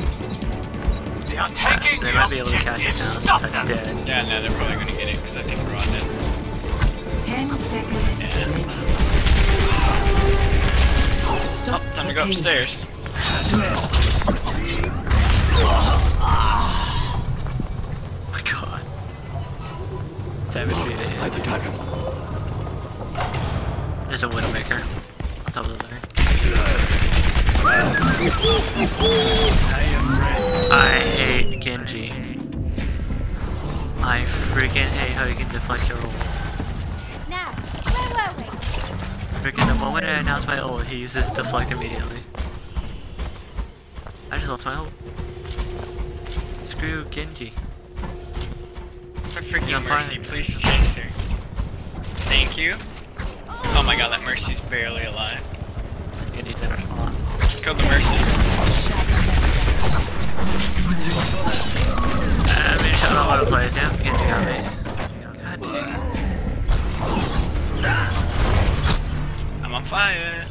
They are Uh, taking they might be able to catch it now Stop since I'm dead. Yeah, no, they're probably gonna get it because I think we're on it. 10 seconds remaining. Oh, Stop time to the go game. upstairs. Oh my god. Savagery. Dragon. There's a Widowmaker. On top of the thing. I hate Genji. I freaking hate how you can deflect your ults. Now, where were we? Freaking the moment I announce my ult, he uses deflect immediately. I just lost my ult. Screw Genji. My freaking fine. Mercy, please change her. Thank you. Oh my god, that Mercy's barely alive. Genji didn't respond. Kill the Mercy. I mean, shut all the plays, yeah. Genji got me. God dang. I'm on fire.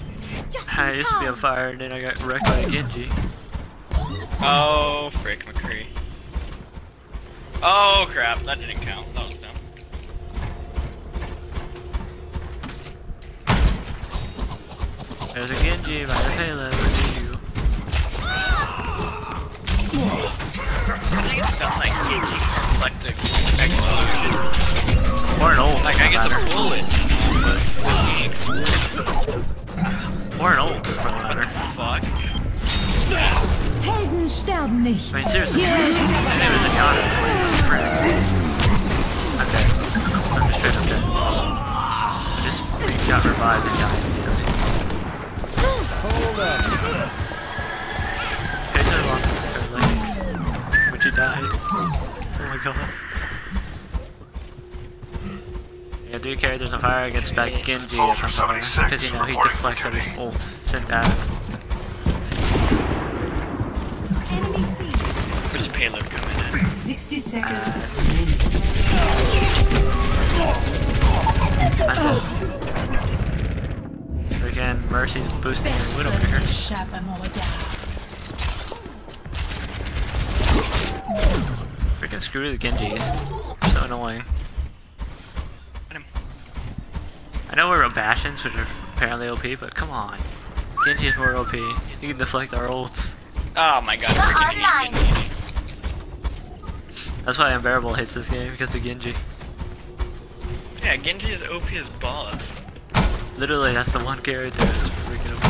Just I used to be on fire and then I got wrecked by a Genji. Oh, frick, McCree. Oh crap, that didn't count. That was dumb. There's a Genji by the payload. Where do you? I think it's got like eclectic explosion. Or an ult. Like I get the bullet. Or an ult for the matter. fuck. Helden sterben nicht. I mean, seriously. His name is Ajana. Frick. I'm dead. I'm just straight up dead. I just got revived and died immediately. Tracer lost her legs when she died. Oh my god. Yeah, do characters on fire against that Genji that's on fire. Because, you know, he deflects every ult sent at him. Enemy seen. Where's the payload coming in? 60 seconds. I'm dead. Again, Mercy's boosting her Widowmaker. Freaking screw the Genjis. They're so annoying. I know we're Bastions, which are apparently OP, but come on. Genji is more OP. He can deflect our ults. Oh my god, freaking. Genji. That's why Unbearable hates this game, because of Genji. Yeah, Genji is OP as boss. Literally, that's the one character that's freaking OP.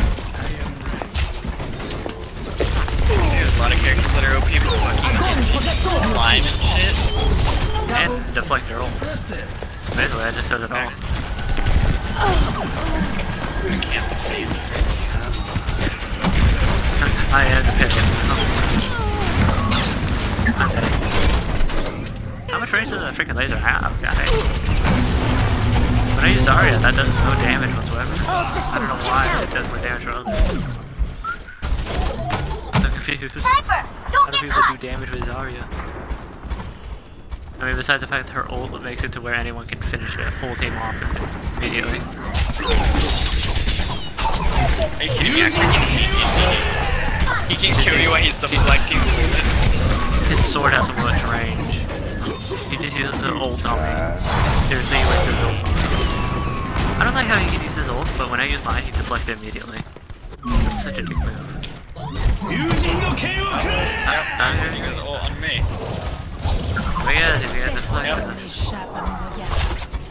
There's a lot of characters that are OP, but fucking Genji. And shit. And deflect their ults. Basically, that just says it all. I can't believe. I am the pick. How much range does that freaking laser have, guys? When I use Zarya, that does no damage whatsoever. I don't know why it does more damage for others. I'm so confused. Sniper, How don't do get people do damage with Zarya? I mean, besides the fact that her ult makes it to where anyone can finish the whole team off immediately. Are you kidding me? I freaking hate Genji. He can kill you while he's deflecting. His sword has so much range. He just uses the ult on me. Seriously, he wastes his ult on me. I don't like how he can use his ult, but when I use mine, he deflects it immediately. That's such a dick move. Yep, I'm using his ult on me. But yeah, he's gonna deflect Yep. this.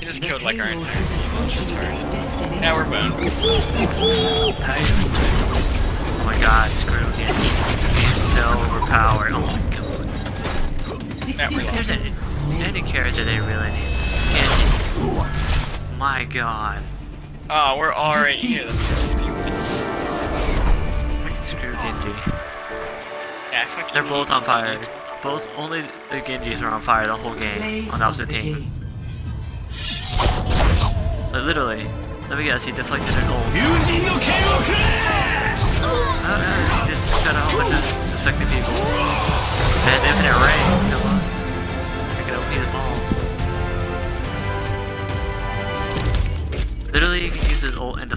He just killed like our Payload entire is approaching. Now we're boned. Oh my god, screw him. He's so overpowered. Oh my god. 60 That we're There's any, any character they really need. Genji. My god. Oh, we're already here. That's stupid. Freaking screw Genji. Yeah, They're both on fire. Both, only the Genjis are on fire the whole Play game on the of opposite the team. Like, literally. Let me guess, he deflected an ult. Oh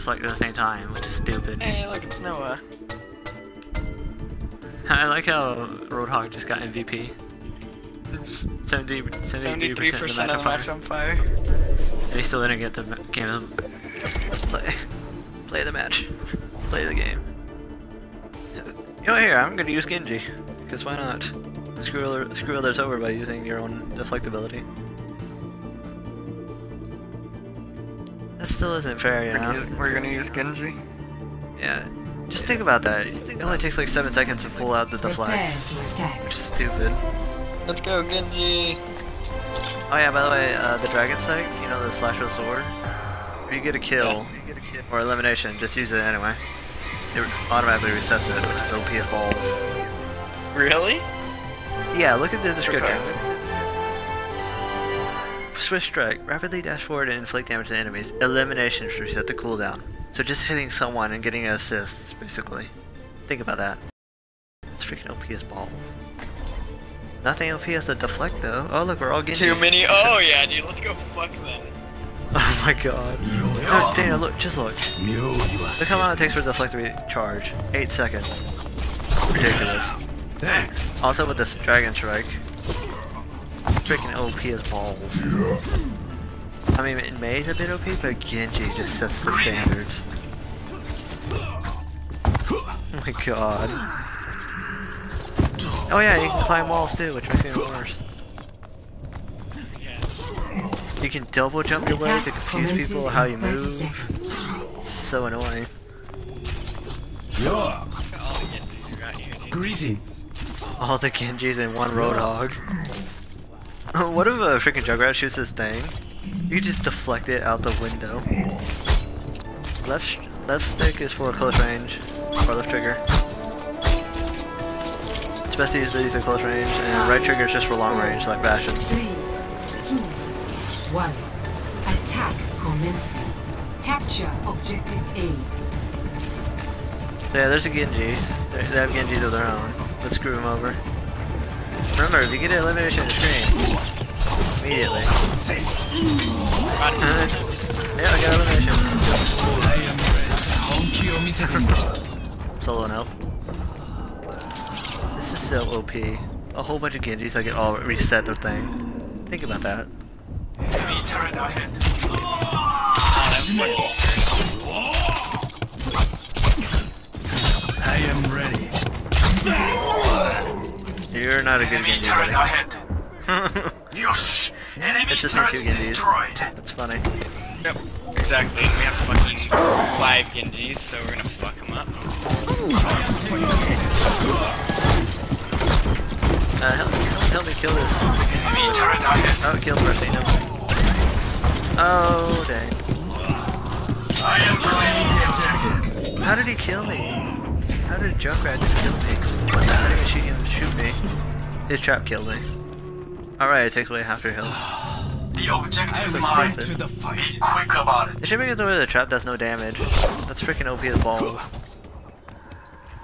deflect at the same time, which is stupid. Hey, look, it's Noah. I like how Roadhog just got MVP. 70, 73% of the match on fire. on fire. And he still didn't get the game of the play. Play the match. Play the game. You know, here, I'm gonna use Genji. Because why not? Screw, screw others over by using your own deflectability. That still isn't fair, you know? We're gonna use Genji. Yeah. Just think about that. It only takes like 7 seconds to pull out the Prepare deflect. to. Which is stupid. Let's go, Genji. Oh yeah, by the way, uh, the dragon sight, you know the slash with sword? If you get a kill, or elimination, just use it anyway. It automatically resets it, which is OP as balls. Really? Yeah, look at the description. Swift Strike. Rapidly dash forward and inflict damage to enemies. Elimination to reset the cooldown. So just hitting someone and getting an assist, basically. Think about that. It's freaking OP as balls. Nothing OP as a deflect though. Oh look, we're all getting Too many. Oh yeah, dude. Let's go fuck them. Oh my god. No, Dana, look, just look. Look how long it takes for the deflect to recharge. 8 seconds. Ridiculous. Thanks. Also with this Dragon Strike. Freaking OP as balls. I mean, it Mei is a bit OP, but Genji just sets the standards. Oh my god. Oh yeah, you can climb walls too, which makes it even worse. You can double jump your way to confuse people how you move. It's so annoying. Yo, All the Genjis you got here, dude. greetings. All the Genjis in one Roadhog. what if a freaking Juggernaut shoots this thing? You just deflect it out the window. Left left stick is for close range, or left trigger. It's best to use these at close range, and right trigger is just for long range, like Bastions. Three, two, one. Attack commencing. Capture objective A. So yeah, there's the Genjis. They have Genjis of their own. Let's screw them over. Remember, if you get an elimination on the screen, immediately. yeah, I got elimination. Solo health. This is so OP. A whole bunch of Genjis I can all reset their thing. Think about that. I am ready. You're not a good Enemy Genji, turret buddy. ahead. It's just need turret two Genjis. destroyed. That's funny. Yep. Exactly. We have fucking five Genjis, so we're gonna fuck them up. Uh, help, help, help me kill this. Enemy turret ahead. Oh, kill Mercy, no. Oh, dang. I am claiming the objective. How did he kill me? How did Junkrat just kill me? How did he shoot, him, shoot me? His trap killed me. Alright, it takes away half your health. The objective I is will mine. to the Be fight. quick about it. It should make it to where the trap does no damage. That's freaking OP as balls.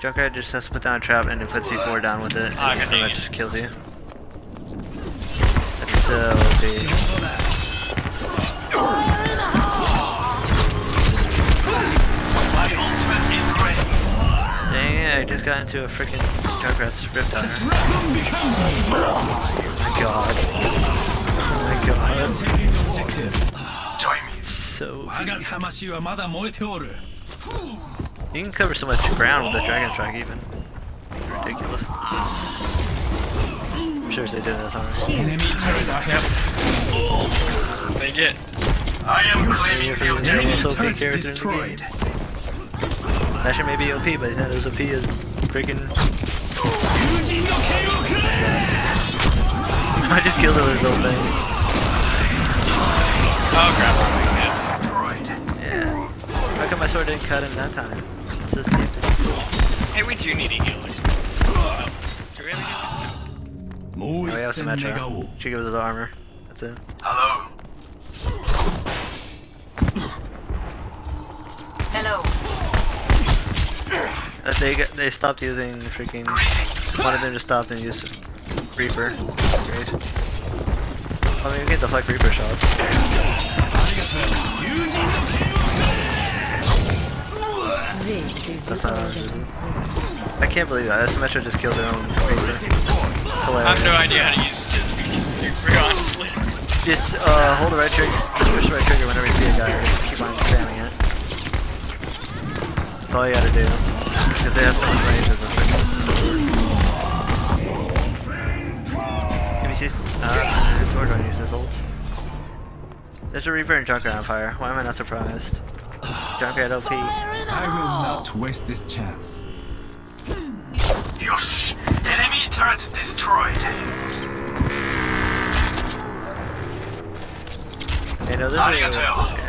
Junkrat just has to put down a trap and then put C4 down with it, and Ah, pretty much it. just kills you. That's so OP. Yeah, I just got into a freaking Junkrat's RIP-Tire. Oh my god. Oh my god. So weak. You can cover so much ground with the Dragon Strike even. Ridiculous. I'm sure they did this already. Enemy turret are here. They get. I am claiming your character. Destroyed. That shit may be OP, but he's not as OP as freaking. I just killed him with his old thing. Oh crap! Yeah. yeah. How come my sword didn't cut him that time? It's so stupid. Hey, we do need a healer. Oh, we Symmetra. She gives us armor. That's it. That they they stopped using freaking. One of them just stopped and used Reaper. Great. I mean, we can deflect Reaper shots. That's not I can't believe that. That's Metro just killed their own Reaper. It's hilarious. I have no idea how to use this Just uh, hold the right trigger, just push the right trigger whenever you see a guy, just keep on spamming it. That's all you gotta do. Because it has so much range with the freaking sword. If you see, s- uh, Thor don't ult. There's a Reaper and Junkrat on fire. Why am I not surprised? Junkrat OP. I will not waste this chance. Yes. Enemy turret destroyed. Hey, no, this is.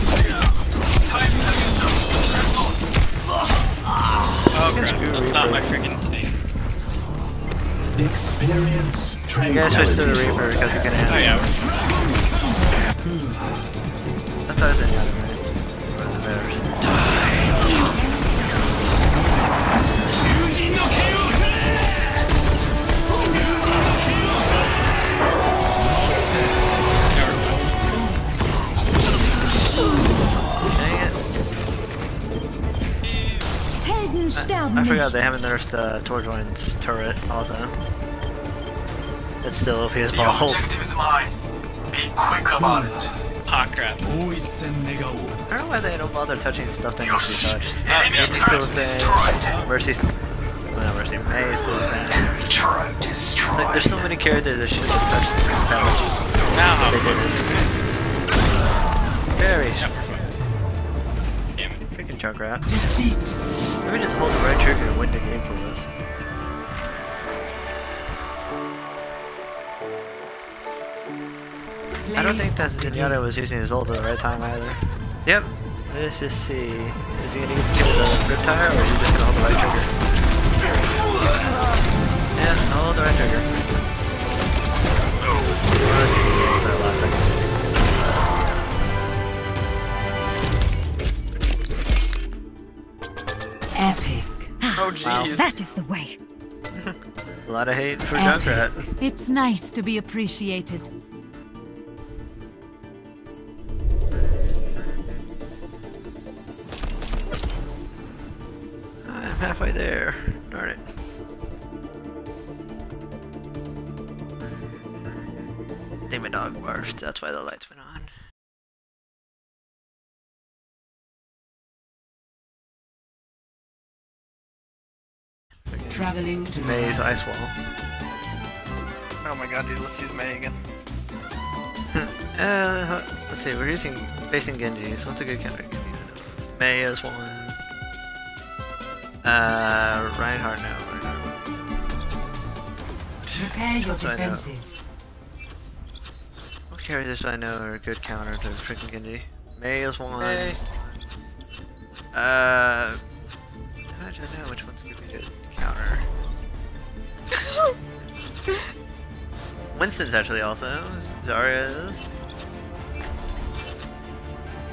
Oh crap, that's not my Reaper. freaking thing. Experience You guys switched to the. Reaper because you can Oh handle yeah. I thought it was sterben I, I forgot they haven't nerfed uh, Torbjorn's turret also. It's still OP as balls. Objective's mine. Be quick about it. Ah crap. I don't know why they don't bother touching stuff that needs to be touched. Angie's still the. Mercy's... Well, not Mercy. Mei still the. Like, there's so many characters that should have touched the damage. Now, they didn't. Very strong. Damn it. freaking Junkrat. Maybe just hold the right trigger and win the game for us. I don't think that Zenyatta was using his ult at the right time either. Yep. Let's just see. Is he gonna get the kill the RIP-Tire or is he just gonna hold the right trigger? Yeah, I'll hold the right trigger. That last second. Oh Wow. jeez. That is the way. A lot of hate for Epic. Junkrat. It's nice to be appreciated. I'm halfway there. Darn it. I think my dog barfed. That's why the lights Traveling to Mei's ice wall. Oh my god, dude, let's use Mei again. Uh, let's see. We're using facing Genji. So what's a good counter? Genji? Mei is one. Uh, Reinhardt now. Reinhardt. Prepare your That's what I know. defenses. What characters I know are a good counter to freaking Genji? Mei is one. Mei. Uh, how do I know which counter? Winston's actually also. Zarya is.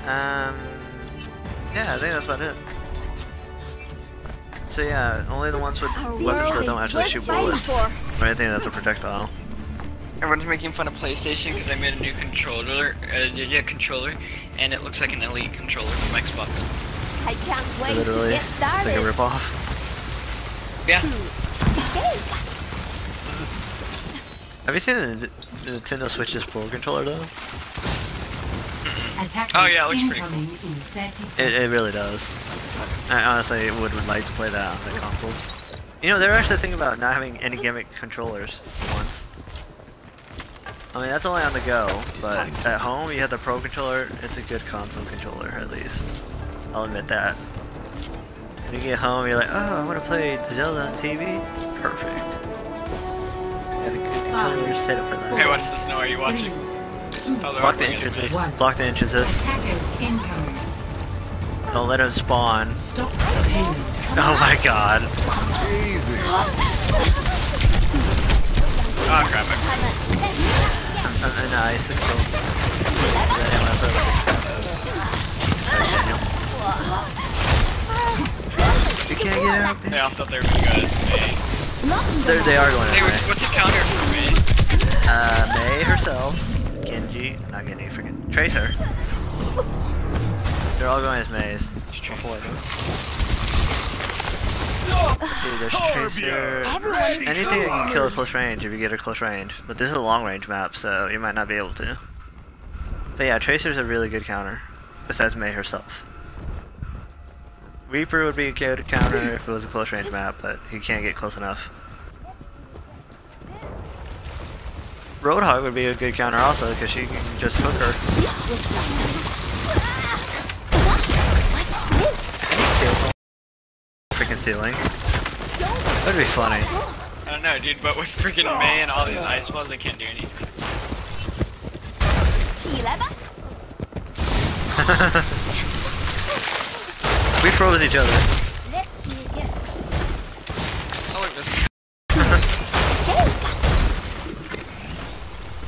Um, yeah, I think that's about it. So yeah, only the ones with weapons that don't actually shoot bullets or anything that's a projectile. Everyone's making fun of PlayStation because I made a new controller, uh, yeah, controller, and it looks like an Elite controller from Xbox. I can't wait Literally, to get it's like a started. ripoff. Yeah. Have you seen the øh, the øh, Nintendo Switch's Pro controller though? Attack Oh, yeah, it looks pretty incoming in 30 seconds. It, it really does. I honestly would, would like to play that on the console. You know, they were actually thinking about not having any gimmick controllers once. I mean, that's only on the go, but at home you have the Pro controller, it's a good console controller at least. I'll admit that. When you get home, you're like, oh, I want to play Zelda on TV? Perfect. Got a good controller set up for that. Hey, watch this now. Are you watching? Block the all going in. entrances. One. Block the entrances. Don't let him spawn. Stop. Oh my god. Oh crap, I uh, uh, nice. Cool. Yeah, I'm gonna put like a- Jesus Christ, Daniel. You can't get out. They all thought they were gonna go to Mei. They are going Hey, that what's, the counter for Mei? Uh, Mei herself, Genji, not Genji, freaking Tracer. They're all going as Meis. All four of them. Let's see, there's Tracer. Anything that can kill at close range if you get a close range. But this is a long range map, so you might not be able to. But yeah, Tracer's a really good counter, besides Mei herself. Reaper would be a good counter if it was a close range map, but he can't get close enough. Roadhog would be a good counter also, because she can just hook her. Steal someone. Freaking ceiling. That'd be funny. I don't know, dude, but with freaking Mei and all these ice balls, I can't do anything. We froze each other.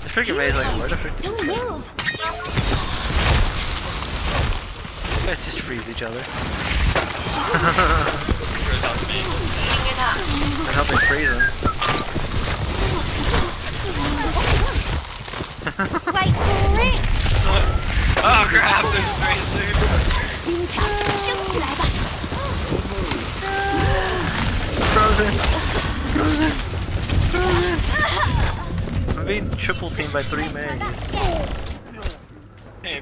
the freaking maze like where the frick Don't move. You guys just freeze each other. I'm helping freeze him. Oh crap, there's a! 冰强，升起来吧！ Frozen! Frozen! Frozen! I'm being triple teamed by three Mays. Hey,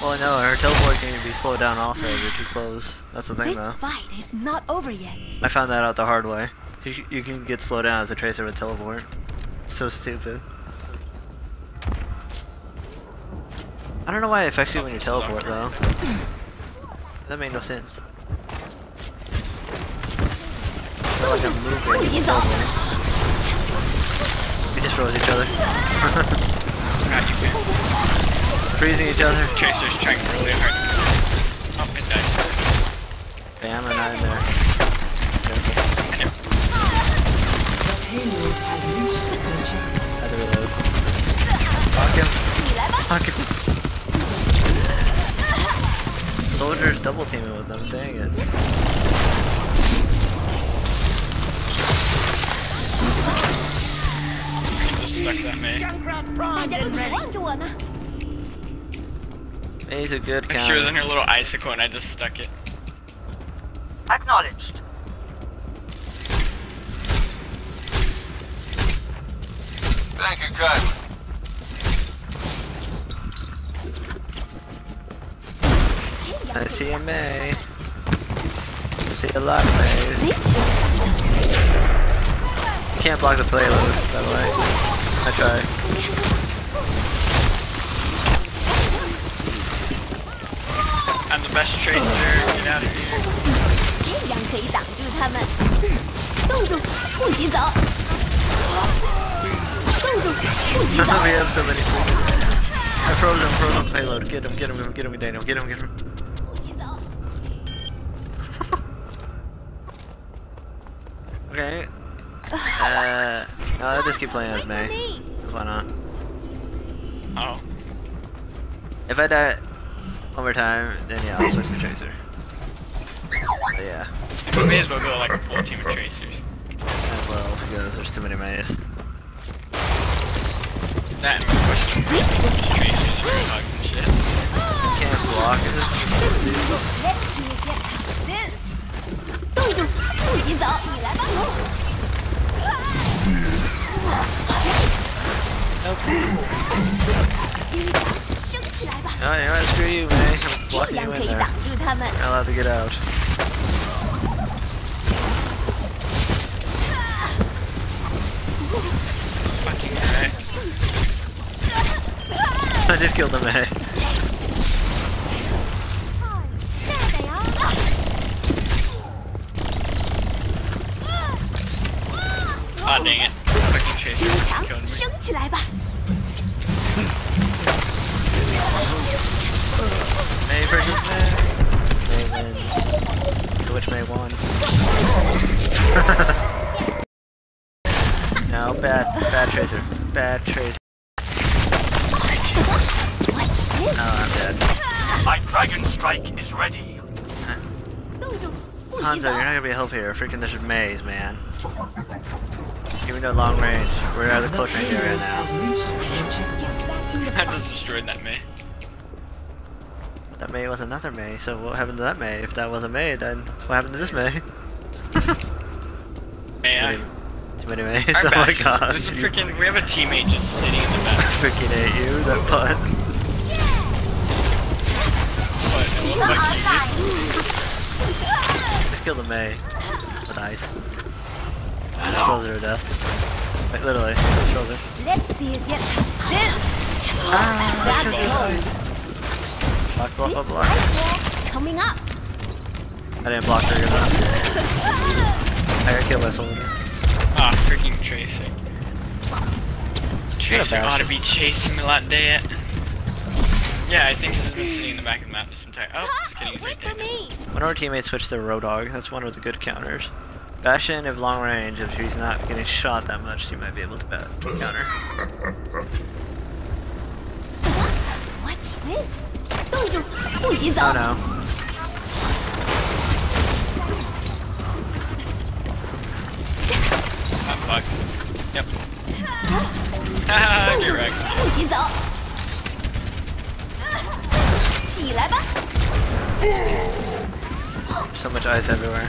Well, no, her teleport can be slowed down also if you're too close. That's the thing This though. fight is not over yet. I found that out the hard way. You, you can get slowed down as a tracer with teleport. It's so stupid. I don't know why it affects you when you teleport though. That made no sense. We just froze each other. Freezing each other. Chaser's trying really hard. Bam, and I'm there. Has reached the Fuck him. Fuck him. Soldiers double teaming with them, dang it. He's a good guy. She was in her little icicle and I just stuck it. Acknowledged. Thank you, guys. I see a Mei. I see a lot of Meis. You can't block the payload, by the way. I try. I'm the best tracer. Get out of here. 这样可以挡住他们。冻住，不许走。冻住，不许走。we have so many. I froze him, froze him, payload. Get him, get him, get him, get him, get him, get him. Get him. Okay. Uh, no, I'll just keep playing as Mei. Why not? Oh. If I die one more time, then yeah, I'll switch to Tracer. But yeah, We may as well go like a full team of tracers. I will because there's too many Meis. That and we're pushing tracers and roadhogs and shit. Can't block it. Screw you, man. I'm blocking you in there. To get out. Fucking heck. I just killed him, eh? Here. Freaking there's Meis, man. Give me no long range. We're out of the close range area now. Has reached the objective. Get back in the I just destroyed that Mei. What the Mei was another Mei, so what happened to that Mei? If that wasn't Mei, then what happened to this Mei? Man, Too many Meis, our oh my god. There's a freaking. We have a teammate just sitting in the I back. freaking hate you, that butt. But it looks like he Just kill the Mei with ice. Just froze her to death. Like literally, just froze her. Let's see you get past this. Ah, That's just with close. ice. Block, block, block, block. Coming up. I didn't block her enough. I got killed by a soldier. Ah, freaking Tracer. Tracer Bastion. ought to be chasing me like that. Yeah, I think he's been sitting in the back of the map this entire. Oh, just kidding, he's right Wait there. for me. When our teammates switch to Roadhog, that's one of the good counters. Bastion, if long range, if she's not getting shot that much, she might be able to bat counter. Watch this. 冻住，不许走。 Oh no. Ah, fuck. Yep. Haha, get wrecked. 不许走。起来吧。 So much ice everywhere.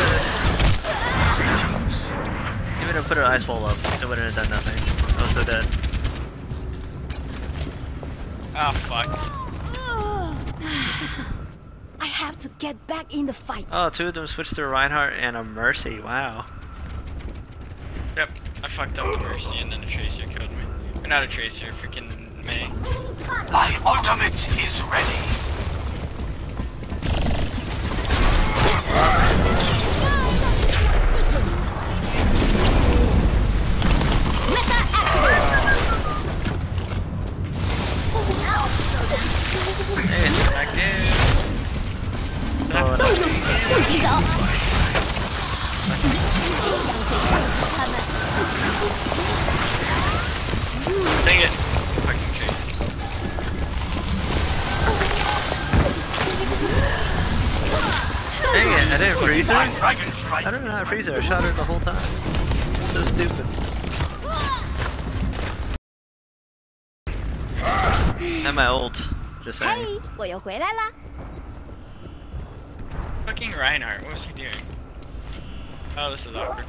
Even if I put an ice wall up, it wouldn't have done nothing. I was so dead. Ah, fuck. I have to get back in the fight. Oh, two of them switched to a Reinhardt and a Mercy. Wow. Yep, I fucked up the Mercy and then a Tracer killed me. Or not a Tracer, freaking Mei. My ultimate is ready. Dang it. Fucking tree. Dang it, I didn't freeze her? I don't know how to freeze her, I shot her the whole time. So stupid. And my ult. just saying. 嘿，我又回来啦。 Fucking Reinhardt, what was he doing? Oh, this is awkward.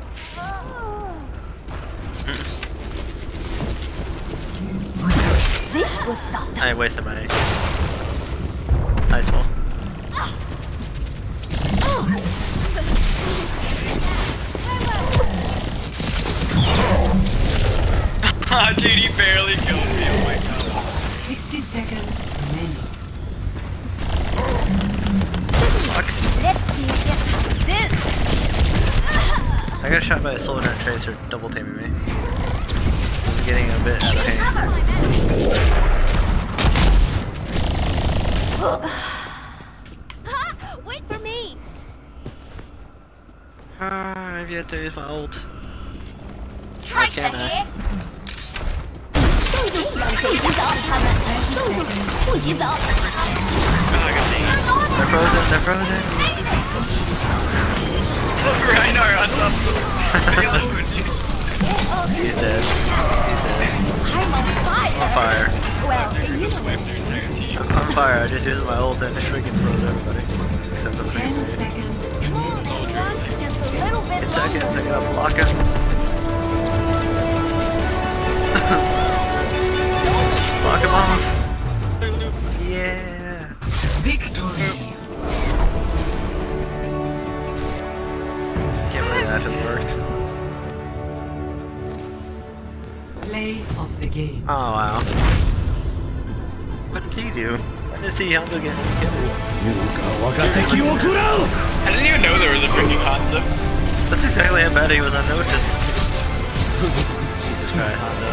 This will stop them. I wasted my ice wall. Ah, dude, he barely killed me. Oh my god. 60 seconds I got shot by a soldier and tracer double taming me. I'm getting a bit out of hand. Wait for me. Ah, I've yet to use my ult. Try can I? Eh? They're frozen, they're frozen! Reinhardt on top of He's dead. He's dead. I'm on fire. On fire. Well, you know Wiped their entire team. I'm on fire. I just used my ult and it freaking froze everybody. Except for the 10 freaking seconds Come on, everyone. Just a little bit In seconds, I longer. gotta block him. block him off. Yeah. victory. That actually worked. Play of the game. Oh wow. What did he do? I didn't see Hondo get any kills. I didn't even know there was a freaking concept. That's exactly how bad he was unnoticed. Jesus Christ, Hondo.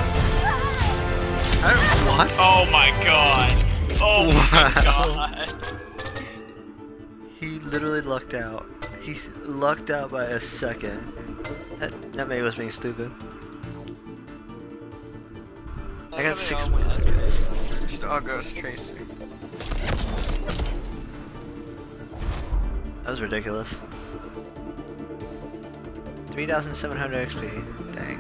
I don't, what? Oh my god. Oh my god. He literally lucked out. He lucked out by a second. That, that man was being stupid. I got six wins. Star Ghost Tracer. That was ridiculous. 3,700 XP. Dang.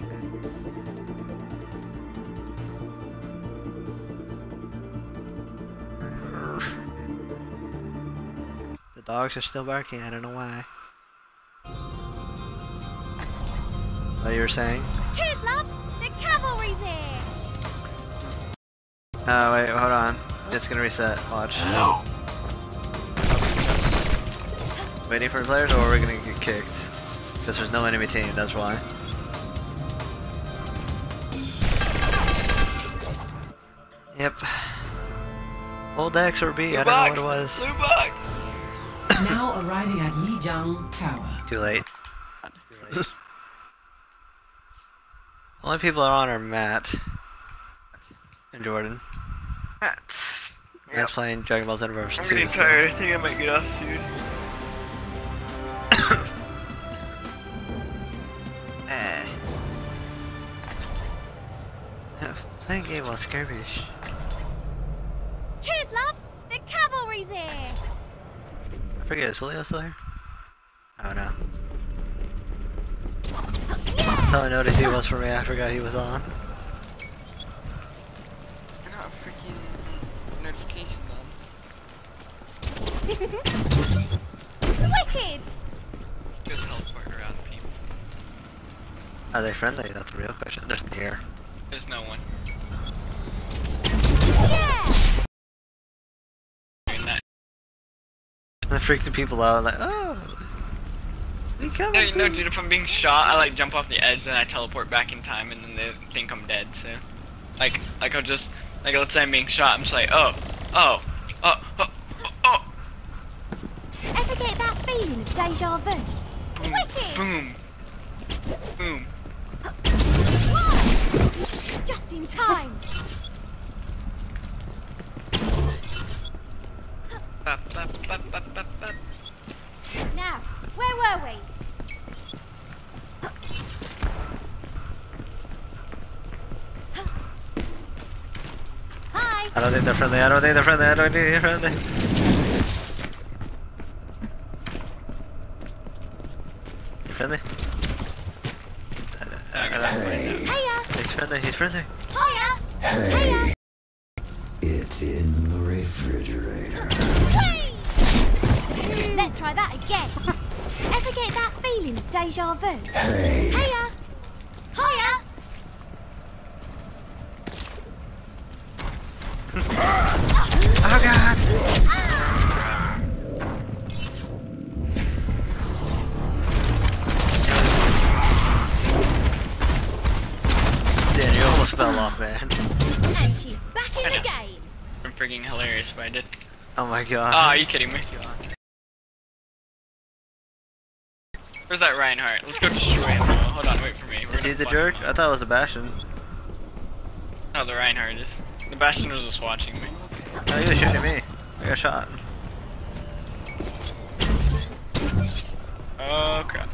The dogs are still barking, I don't know why. What you were saying? Cheers, love! The cavalry's here! Oh, wait, hold on. It's gonna reset. Watch. Hello. Waiting for players, or we're gonna get kicked? Because there's no enemy team, that's why. Yep. Hold X or B, I don't know what it was. Blue box. Now arriving at Lijiang Tower. Too late. Only people that are on are Matt and Jordan. Hats. Matt's playing Dragon Ball Xenoverse I'm 2. getting so- tired. I think I might get off soon. Eh. Playing game while skirmish. Cheers, love! The cavalry's here! I forget, is Julio still here? Oh no. That's how I noticed he was for me, I forgot he was on. I got a freaking notification on. Wicked! Good teleport around people. Are they friendly? That's the real question. There's me here. There's no one. Yeah! I freaked the people out, like, oh, we come. No, no, dude, if I'm being shot, I like jump off the edge, then I teleport back in time, and then they think I'm dead. So, like, like I'll just, like, let's say I'm being shot, I'm just like, oh, oh, oh, oh, oh, oh. Ever get that feeling of deja vu? boom, Wicked! boom, boom. Just in time! Now, where were we? Hi! I don't think they're friendly. I don't think they're friendly. I don't think they're friendly. Is he friendly? I don't- I don't know. Hiya! He's friendly. He's friendly. Oh my Oh, god. are you kidding me? Where's that Reinhardt? Let's go destroy him. Hold on, wait for me. We're Is he the jerk? I thought it was a Bastion. No, the Reinhardt is. The Bastion was just watching me. No, he was shooting at me. I got shot. Oh crap.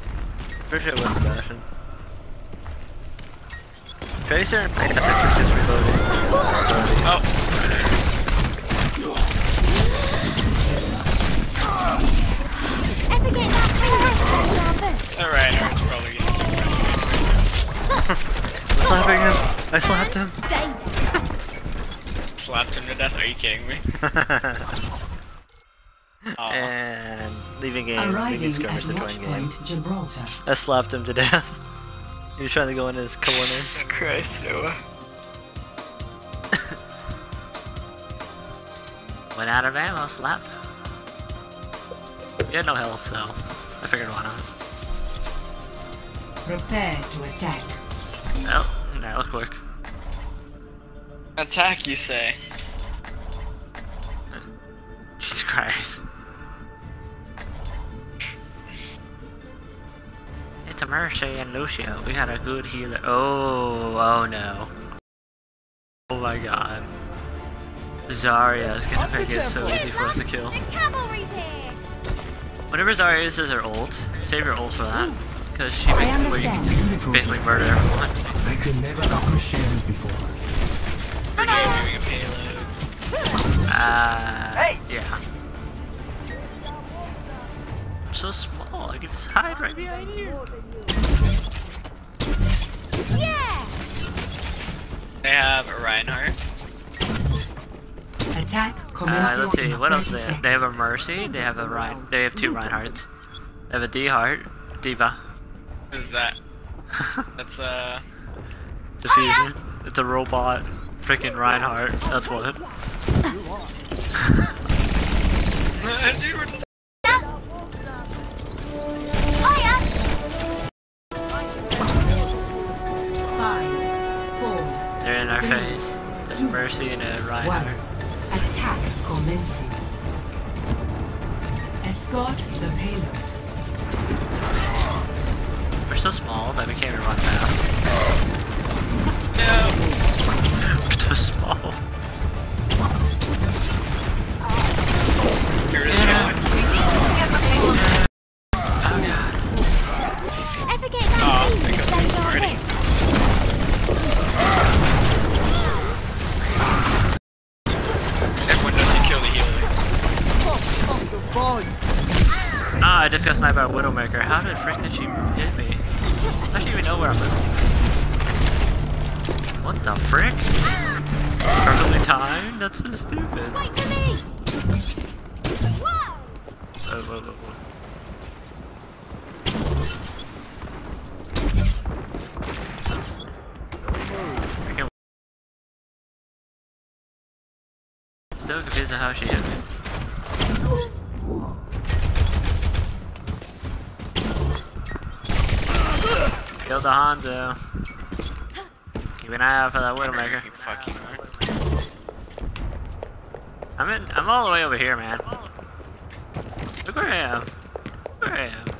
Pretty sure it was the Bastion. Tracer and Panther just reloading. Oh, Ever that feeling of deja vu? that Reinhardt's probably getting I'm slapping him. I slapped him. Slapped him to death. Are you kidding me? Aw. and leaving game. Leaving Arriving skirmish at to join game. Gibraltar. I slapped him to death. He was trying to go in his corner. Christ, Noah. Went out of ammo, slapped. He had no health, so I figured why not. Prepare to attack. Oh, that was quick. Attack, you say? Jesus Christ. It's a Mercy and Lucio. We had a good healer. Oh, oh no. Oh my god. Zarya is gonna make it so easy for us to kill. The cavalry's here. Whenever Zarya uses her ult, save your ult for that. Because she I basically, understand. basically murder everyone. I could never appreciate it before. Brigade moving a. Uh, Hey! yeah. I'm so small, I can just hide right behind you. Yeah. They have a Reinhardt. Attack Uh, let's see, what else 30 they have? They have a. Mercy, they have a Ryan, they have two Reinhardts. They have a D-Heart, D.Va. What is that? That's uh. It's a fusion. It's a robot. Freaking Reinhardt. That's what. Dude, we're just- Fire. Five, four, They're in our face. There's Mercy and a. Reinhardt. Attack commencing. Escort the payload. We're so small that we can't even run fast. No. We're so small. Here it is the frick did she hit me? Does she even know where I'm at? What the frick? Perfectly timed? That's so stupid. Me. Whoa. Whoa, whoa, whoa, whoa. I can't- Still confused on how she hit me. The Hanzo. Keep an eye out for that Widowmaker. I'm in. I'm all the way over here, man. Look where I am. Look Where I am.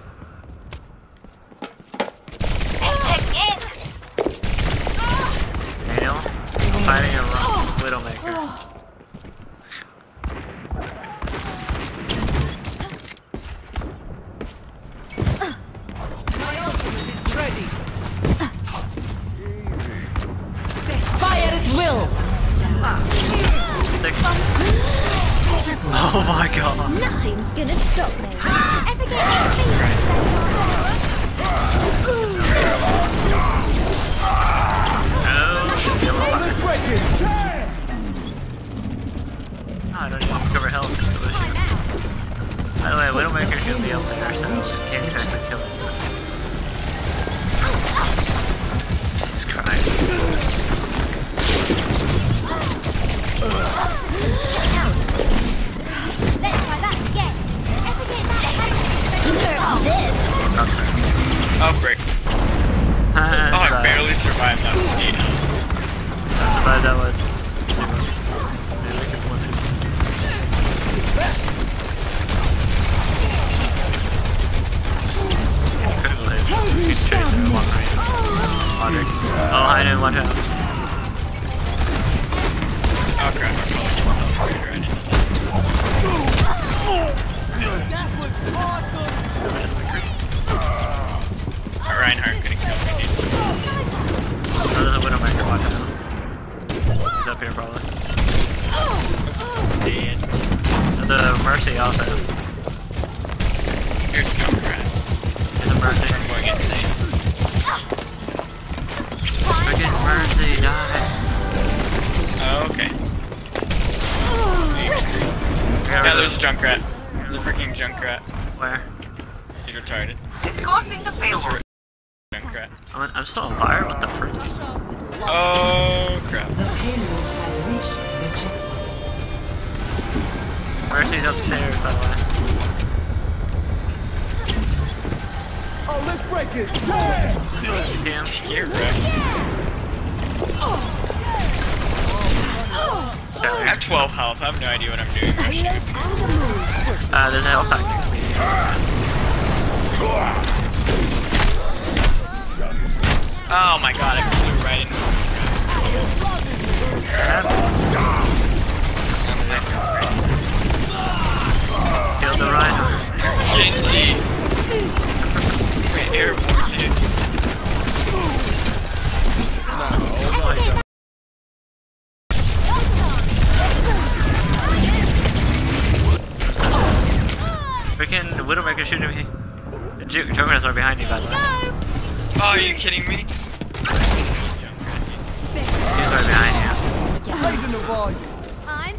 I'm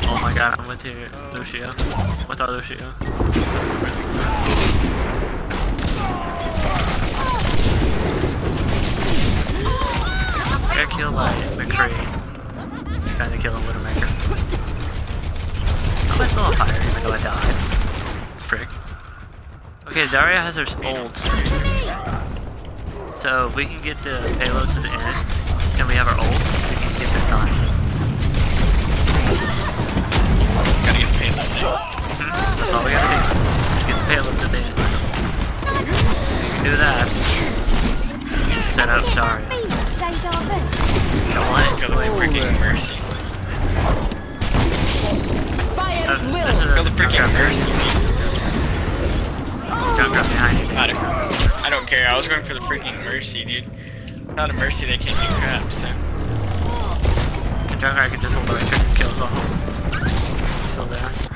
Oh my god, I'm with you, Lucio. With our Lucio. Got killed by McCree. Trying to kill a Widowmaker. Am I still on fire even though I died? Frick. Okay, Zarya has her ult. So if we can get the payload to the end, and we have our ults, we can get this done. That's all we gotta do. Just get the payload to the end. You can do that. You can set up Zarya. Deja vu. Don't let it Kill the freaking Mercy. Fire at will. there's a Kill the freaking Junkrat Mercy. Junkrat behind you. I don't, I don't care. I was going for the freaking Mercy, dude. Without a Mercy, they can't do crap, so. And Junkrat can just hold the right trigger and kill us all. Still there.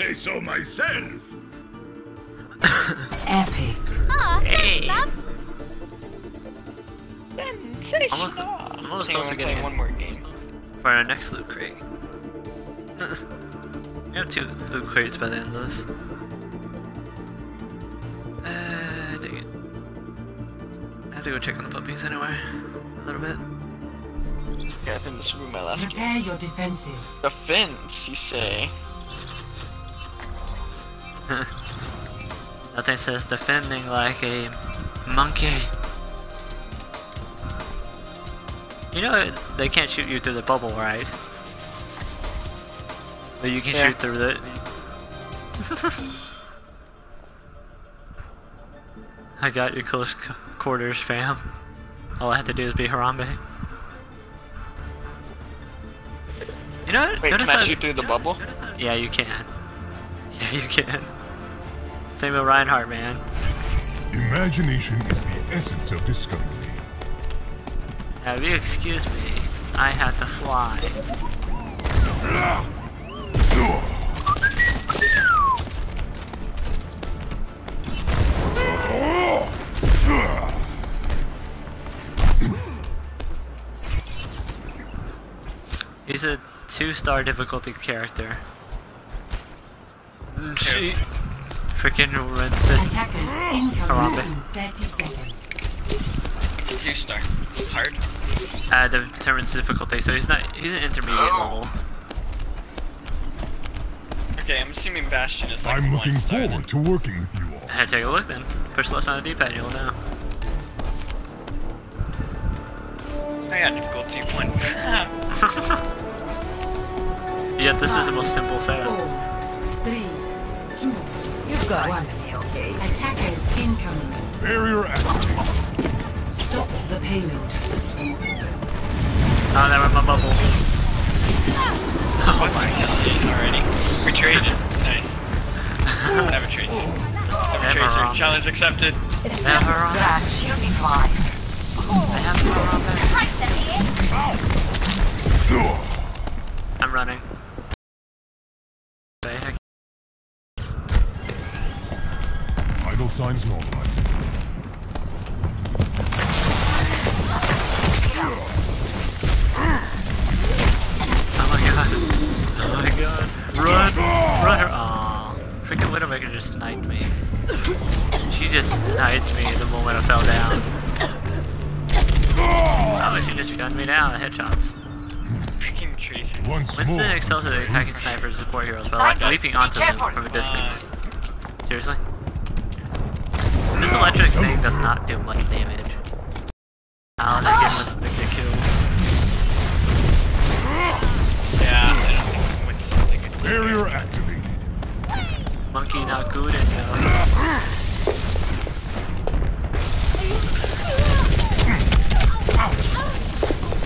Say so myself. Epic. Ah, Hey. thanks, Labs. Almost, almost I think close to getting one more game. for our next loot crate. we have two loot crates by the end of this. Uh, dang it. I have to go check on the puppies anyway. A little bit. Yeah, I think this will be my last game. Prepare your defenses. Defense, you say? Says defending like a monkey. You know they can't shoot you through the bubble, right? But you can Yeah. shoot through it. I got you close quarters, fam. All I have to do is be Harambe. You know what? Wait, Notice can I shoot through the bubble? Yeah, you can. Yeah, you can. Same with Reinhardt, man. Imagination is the essence of discovery. Now, if you excuse me, I have to fly. He's a two-star difficulty character. She freaking Winston. Attackers Harambe. incoming in 30 seconds. Two star. Hard. Uh, determines difficulty, so he's not. He's an intermediate level. Okay, I'm assuming Bastion is like I'm looking star then. forward to working with you all. Hey, take a look then. Push left on the D-pad, you'll know. I got difficulty one. Yeah, this is the most simple Four, setup. three, two, You've got one. to be okay. Attackers incoming. Barrier activated. Stop the payload. Oh, that went my bubble. oh my god. Already. We traded. Nice. Never trade. Never Never tracer. wrong. Challenge accepted. Never on. That shield decline. I have to run back. I'm running. Signs normalizing. Oh my god. Oh my god. Run! Run her! Aw. Freaking Widowmaker just sniped me. She just sniped me the moment I fell down. Oh, she just gunned me down. Headshots. Freaking tracer. Once Winston more. excels at attacking snipers and support heroes by like leaping onto them from a distance. Seriously? This electric thing does not do much damage. How did I get Winston to get killed? I don't think Barrier activated. Monkey not good enough.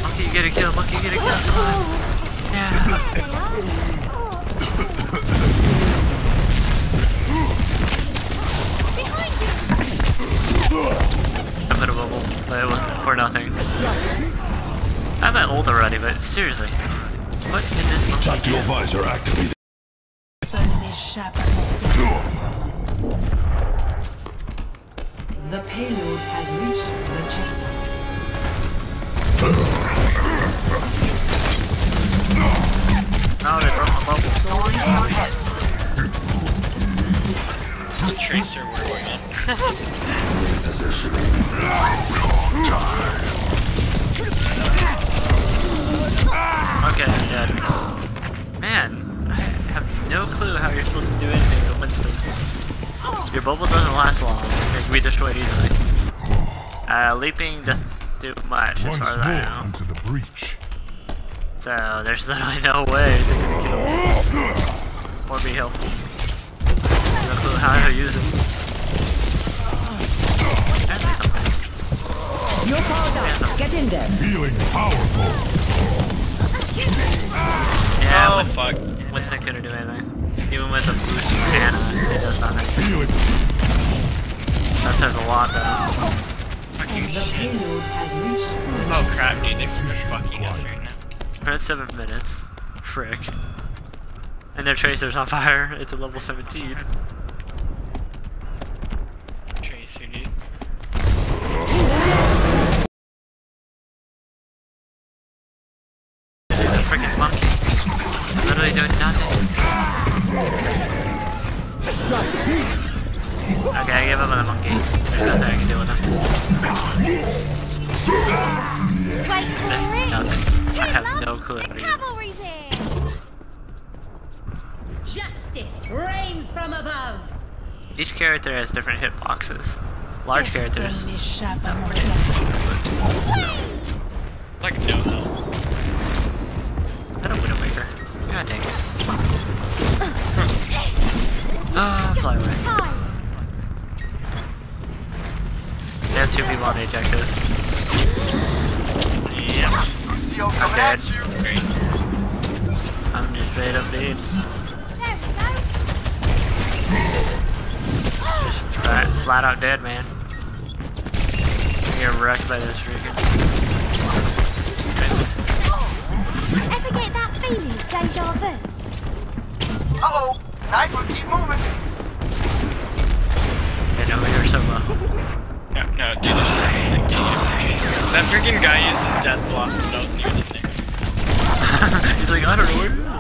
Monkey you get a kill, monkey get a kill, come on. Yeah. But it wasn't for nothing. I'm at old already, but seriously. What can this monkey Tactical visor activated. The payload has reached the checkpoint. Oh, they broke my bubble. tracer we're going on. Okay, I'm dead. Man, I have no clue how you're supposed to do anything to Winston. Your bubble doesn't last long. It can be destroyed easily. Uh, leaping doesn't do much as far as I more know. into the breach. So there's literally no way to get a kill. Or be helpful. No clue how to use it. There's like something. You're powered up. Get in there. Feeling powerful. Yeah, oh Win- fuck. Winston couldn't do anything. Even with the boost from Hannah, it does nothing. Feeling That says a lot though. Fucking The shit. payload has reached the Oh crap, dude, they're fucking us right now. We're at 7 minutes. Frick. And their tracer's on fire. It's a level 17. Character has different hitboxes. Large characters. Like no health. I don't Widowmaker. God dang it. Ah, fly away. Time. They have two people on the objective. Yeah. I'm dead. I'm just straight up dead. Just flat, flat out dead, man. I get wrecked by this freaking. Ever get that feeling, deja vu? Uh-oh. Knife will keep moving. I know you're so low. No, no, dude. That freaking guy used his death blast when I was near the thing. He's like, I don't know where.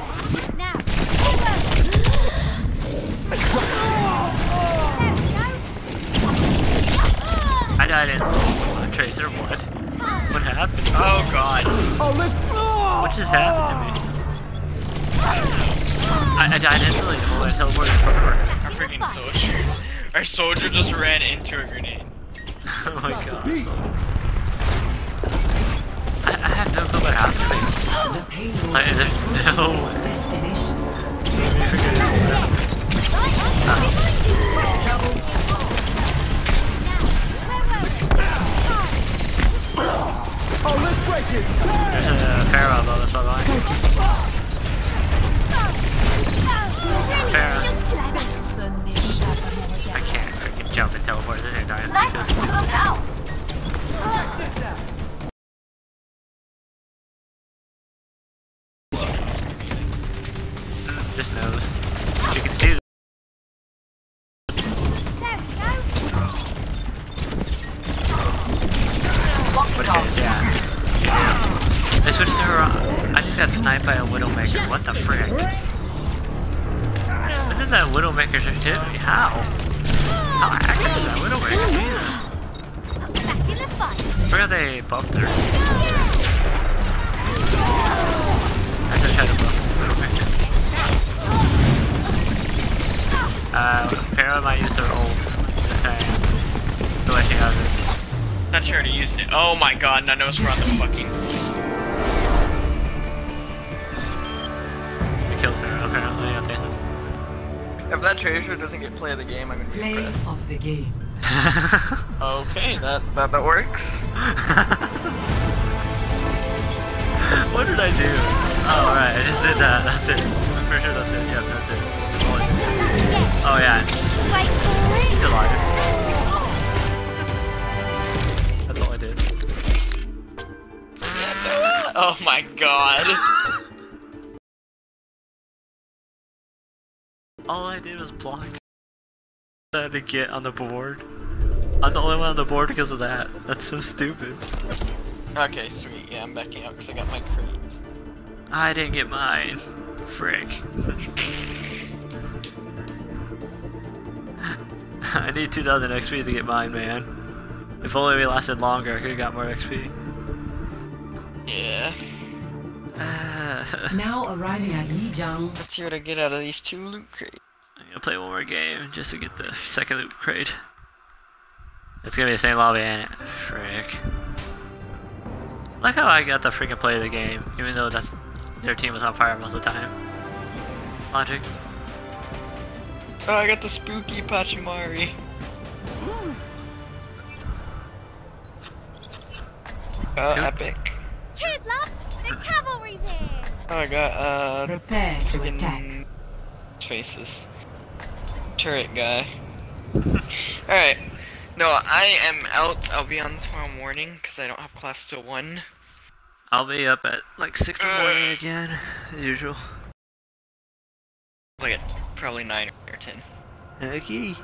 I died instantly from a tracer. What? What happened? Oh god. Oh, let's. What just happened to me? I, I died instantly the moment I teleported from her. Our freaking soldier. Our soldier just ran into a grenade. Oh my god. So... I, I have no clue what happened to me. The payload Like, there's no its way. Oh, let's break it. There's a Pharah above us, by the way. I can't freaking jump and teleport at the same time. It's just stupid. Game. Okay, that that that works. what did I do? Oh, alright, I just did that. That's it. I'm pretty sure that's it. Yep, that's it. That's all I did. Oh, yeah. Wait for it. He's alive. That's all I did. Oh my god. All I did was block. I had to get on the board. I'm the only one on the board because of that. That's so stupid. Okay, sweet. Yeah, I'm backing up because I got my crate. I didn't get mine. Frick. I need 2000 XP to get mine, man. If only we lasted longer, I could've got more XP. Yeah. Now arriving at Lijiang. Let's see what I get out of these two loot crates. I'm gonna play one more game just to get the second loot crate. It's gonna be the same lobby, ain't it? Frick. Like how I got to freaking play the game, even though that's their team was on fire most of the time. Logic. Oh, I got the spooky Pachimari. Oh, Two. epic. Cheers, love. The cavalry's here. Oh, I got, uh, Prepare to attack. friggin' faces. Turret guy. Alright. No, I am out. I'll be on tomorrow morning because I don't have class till 1. I'll be up at like 6 in the morning again, as usual. Like at probably 9 or 10. Okay.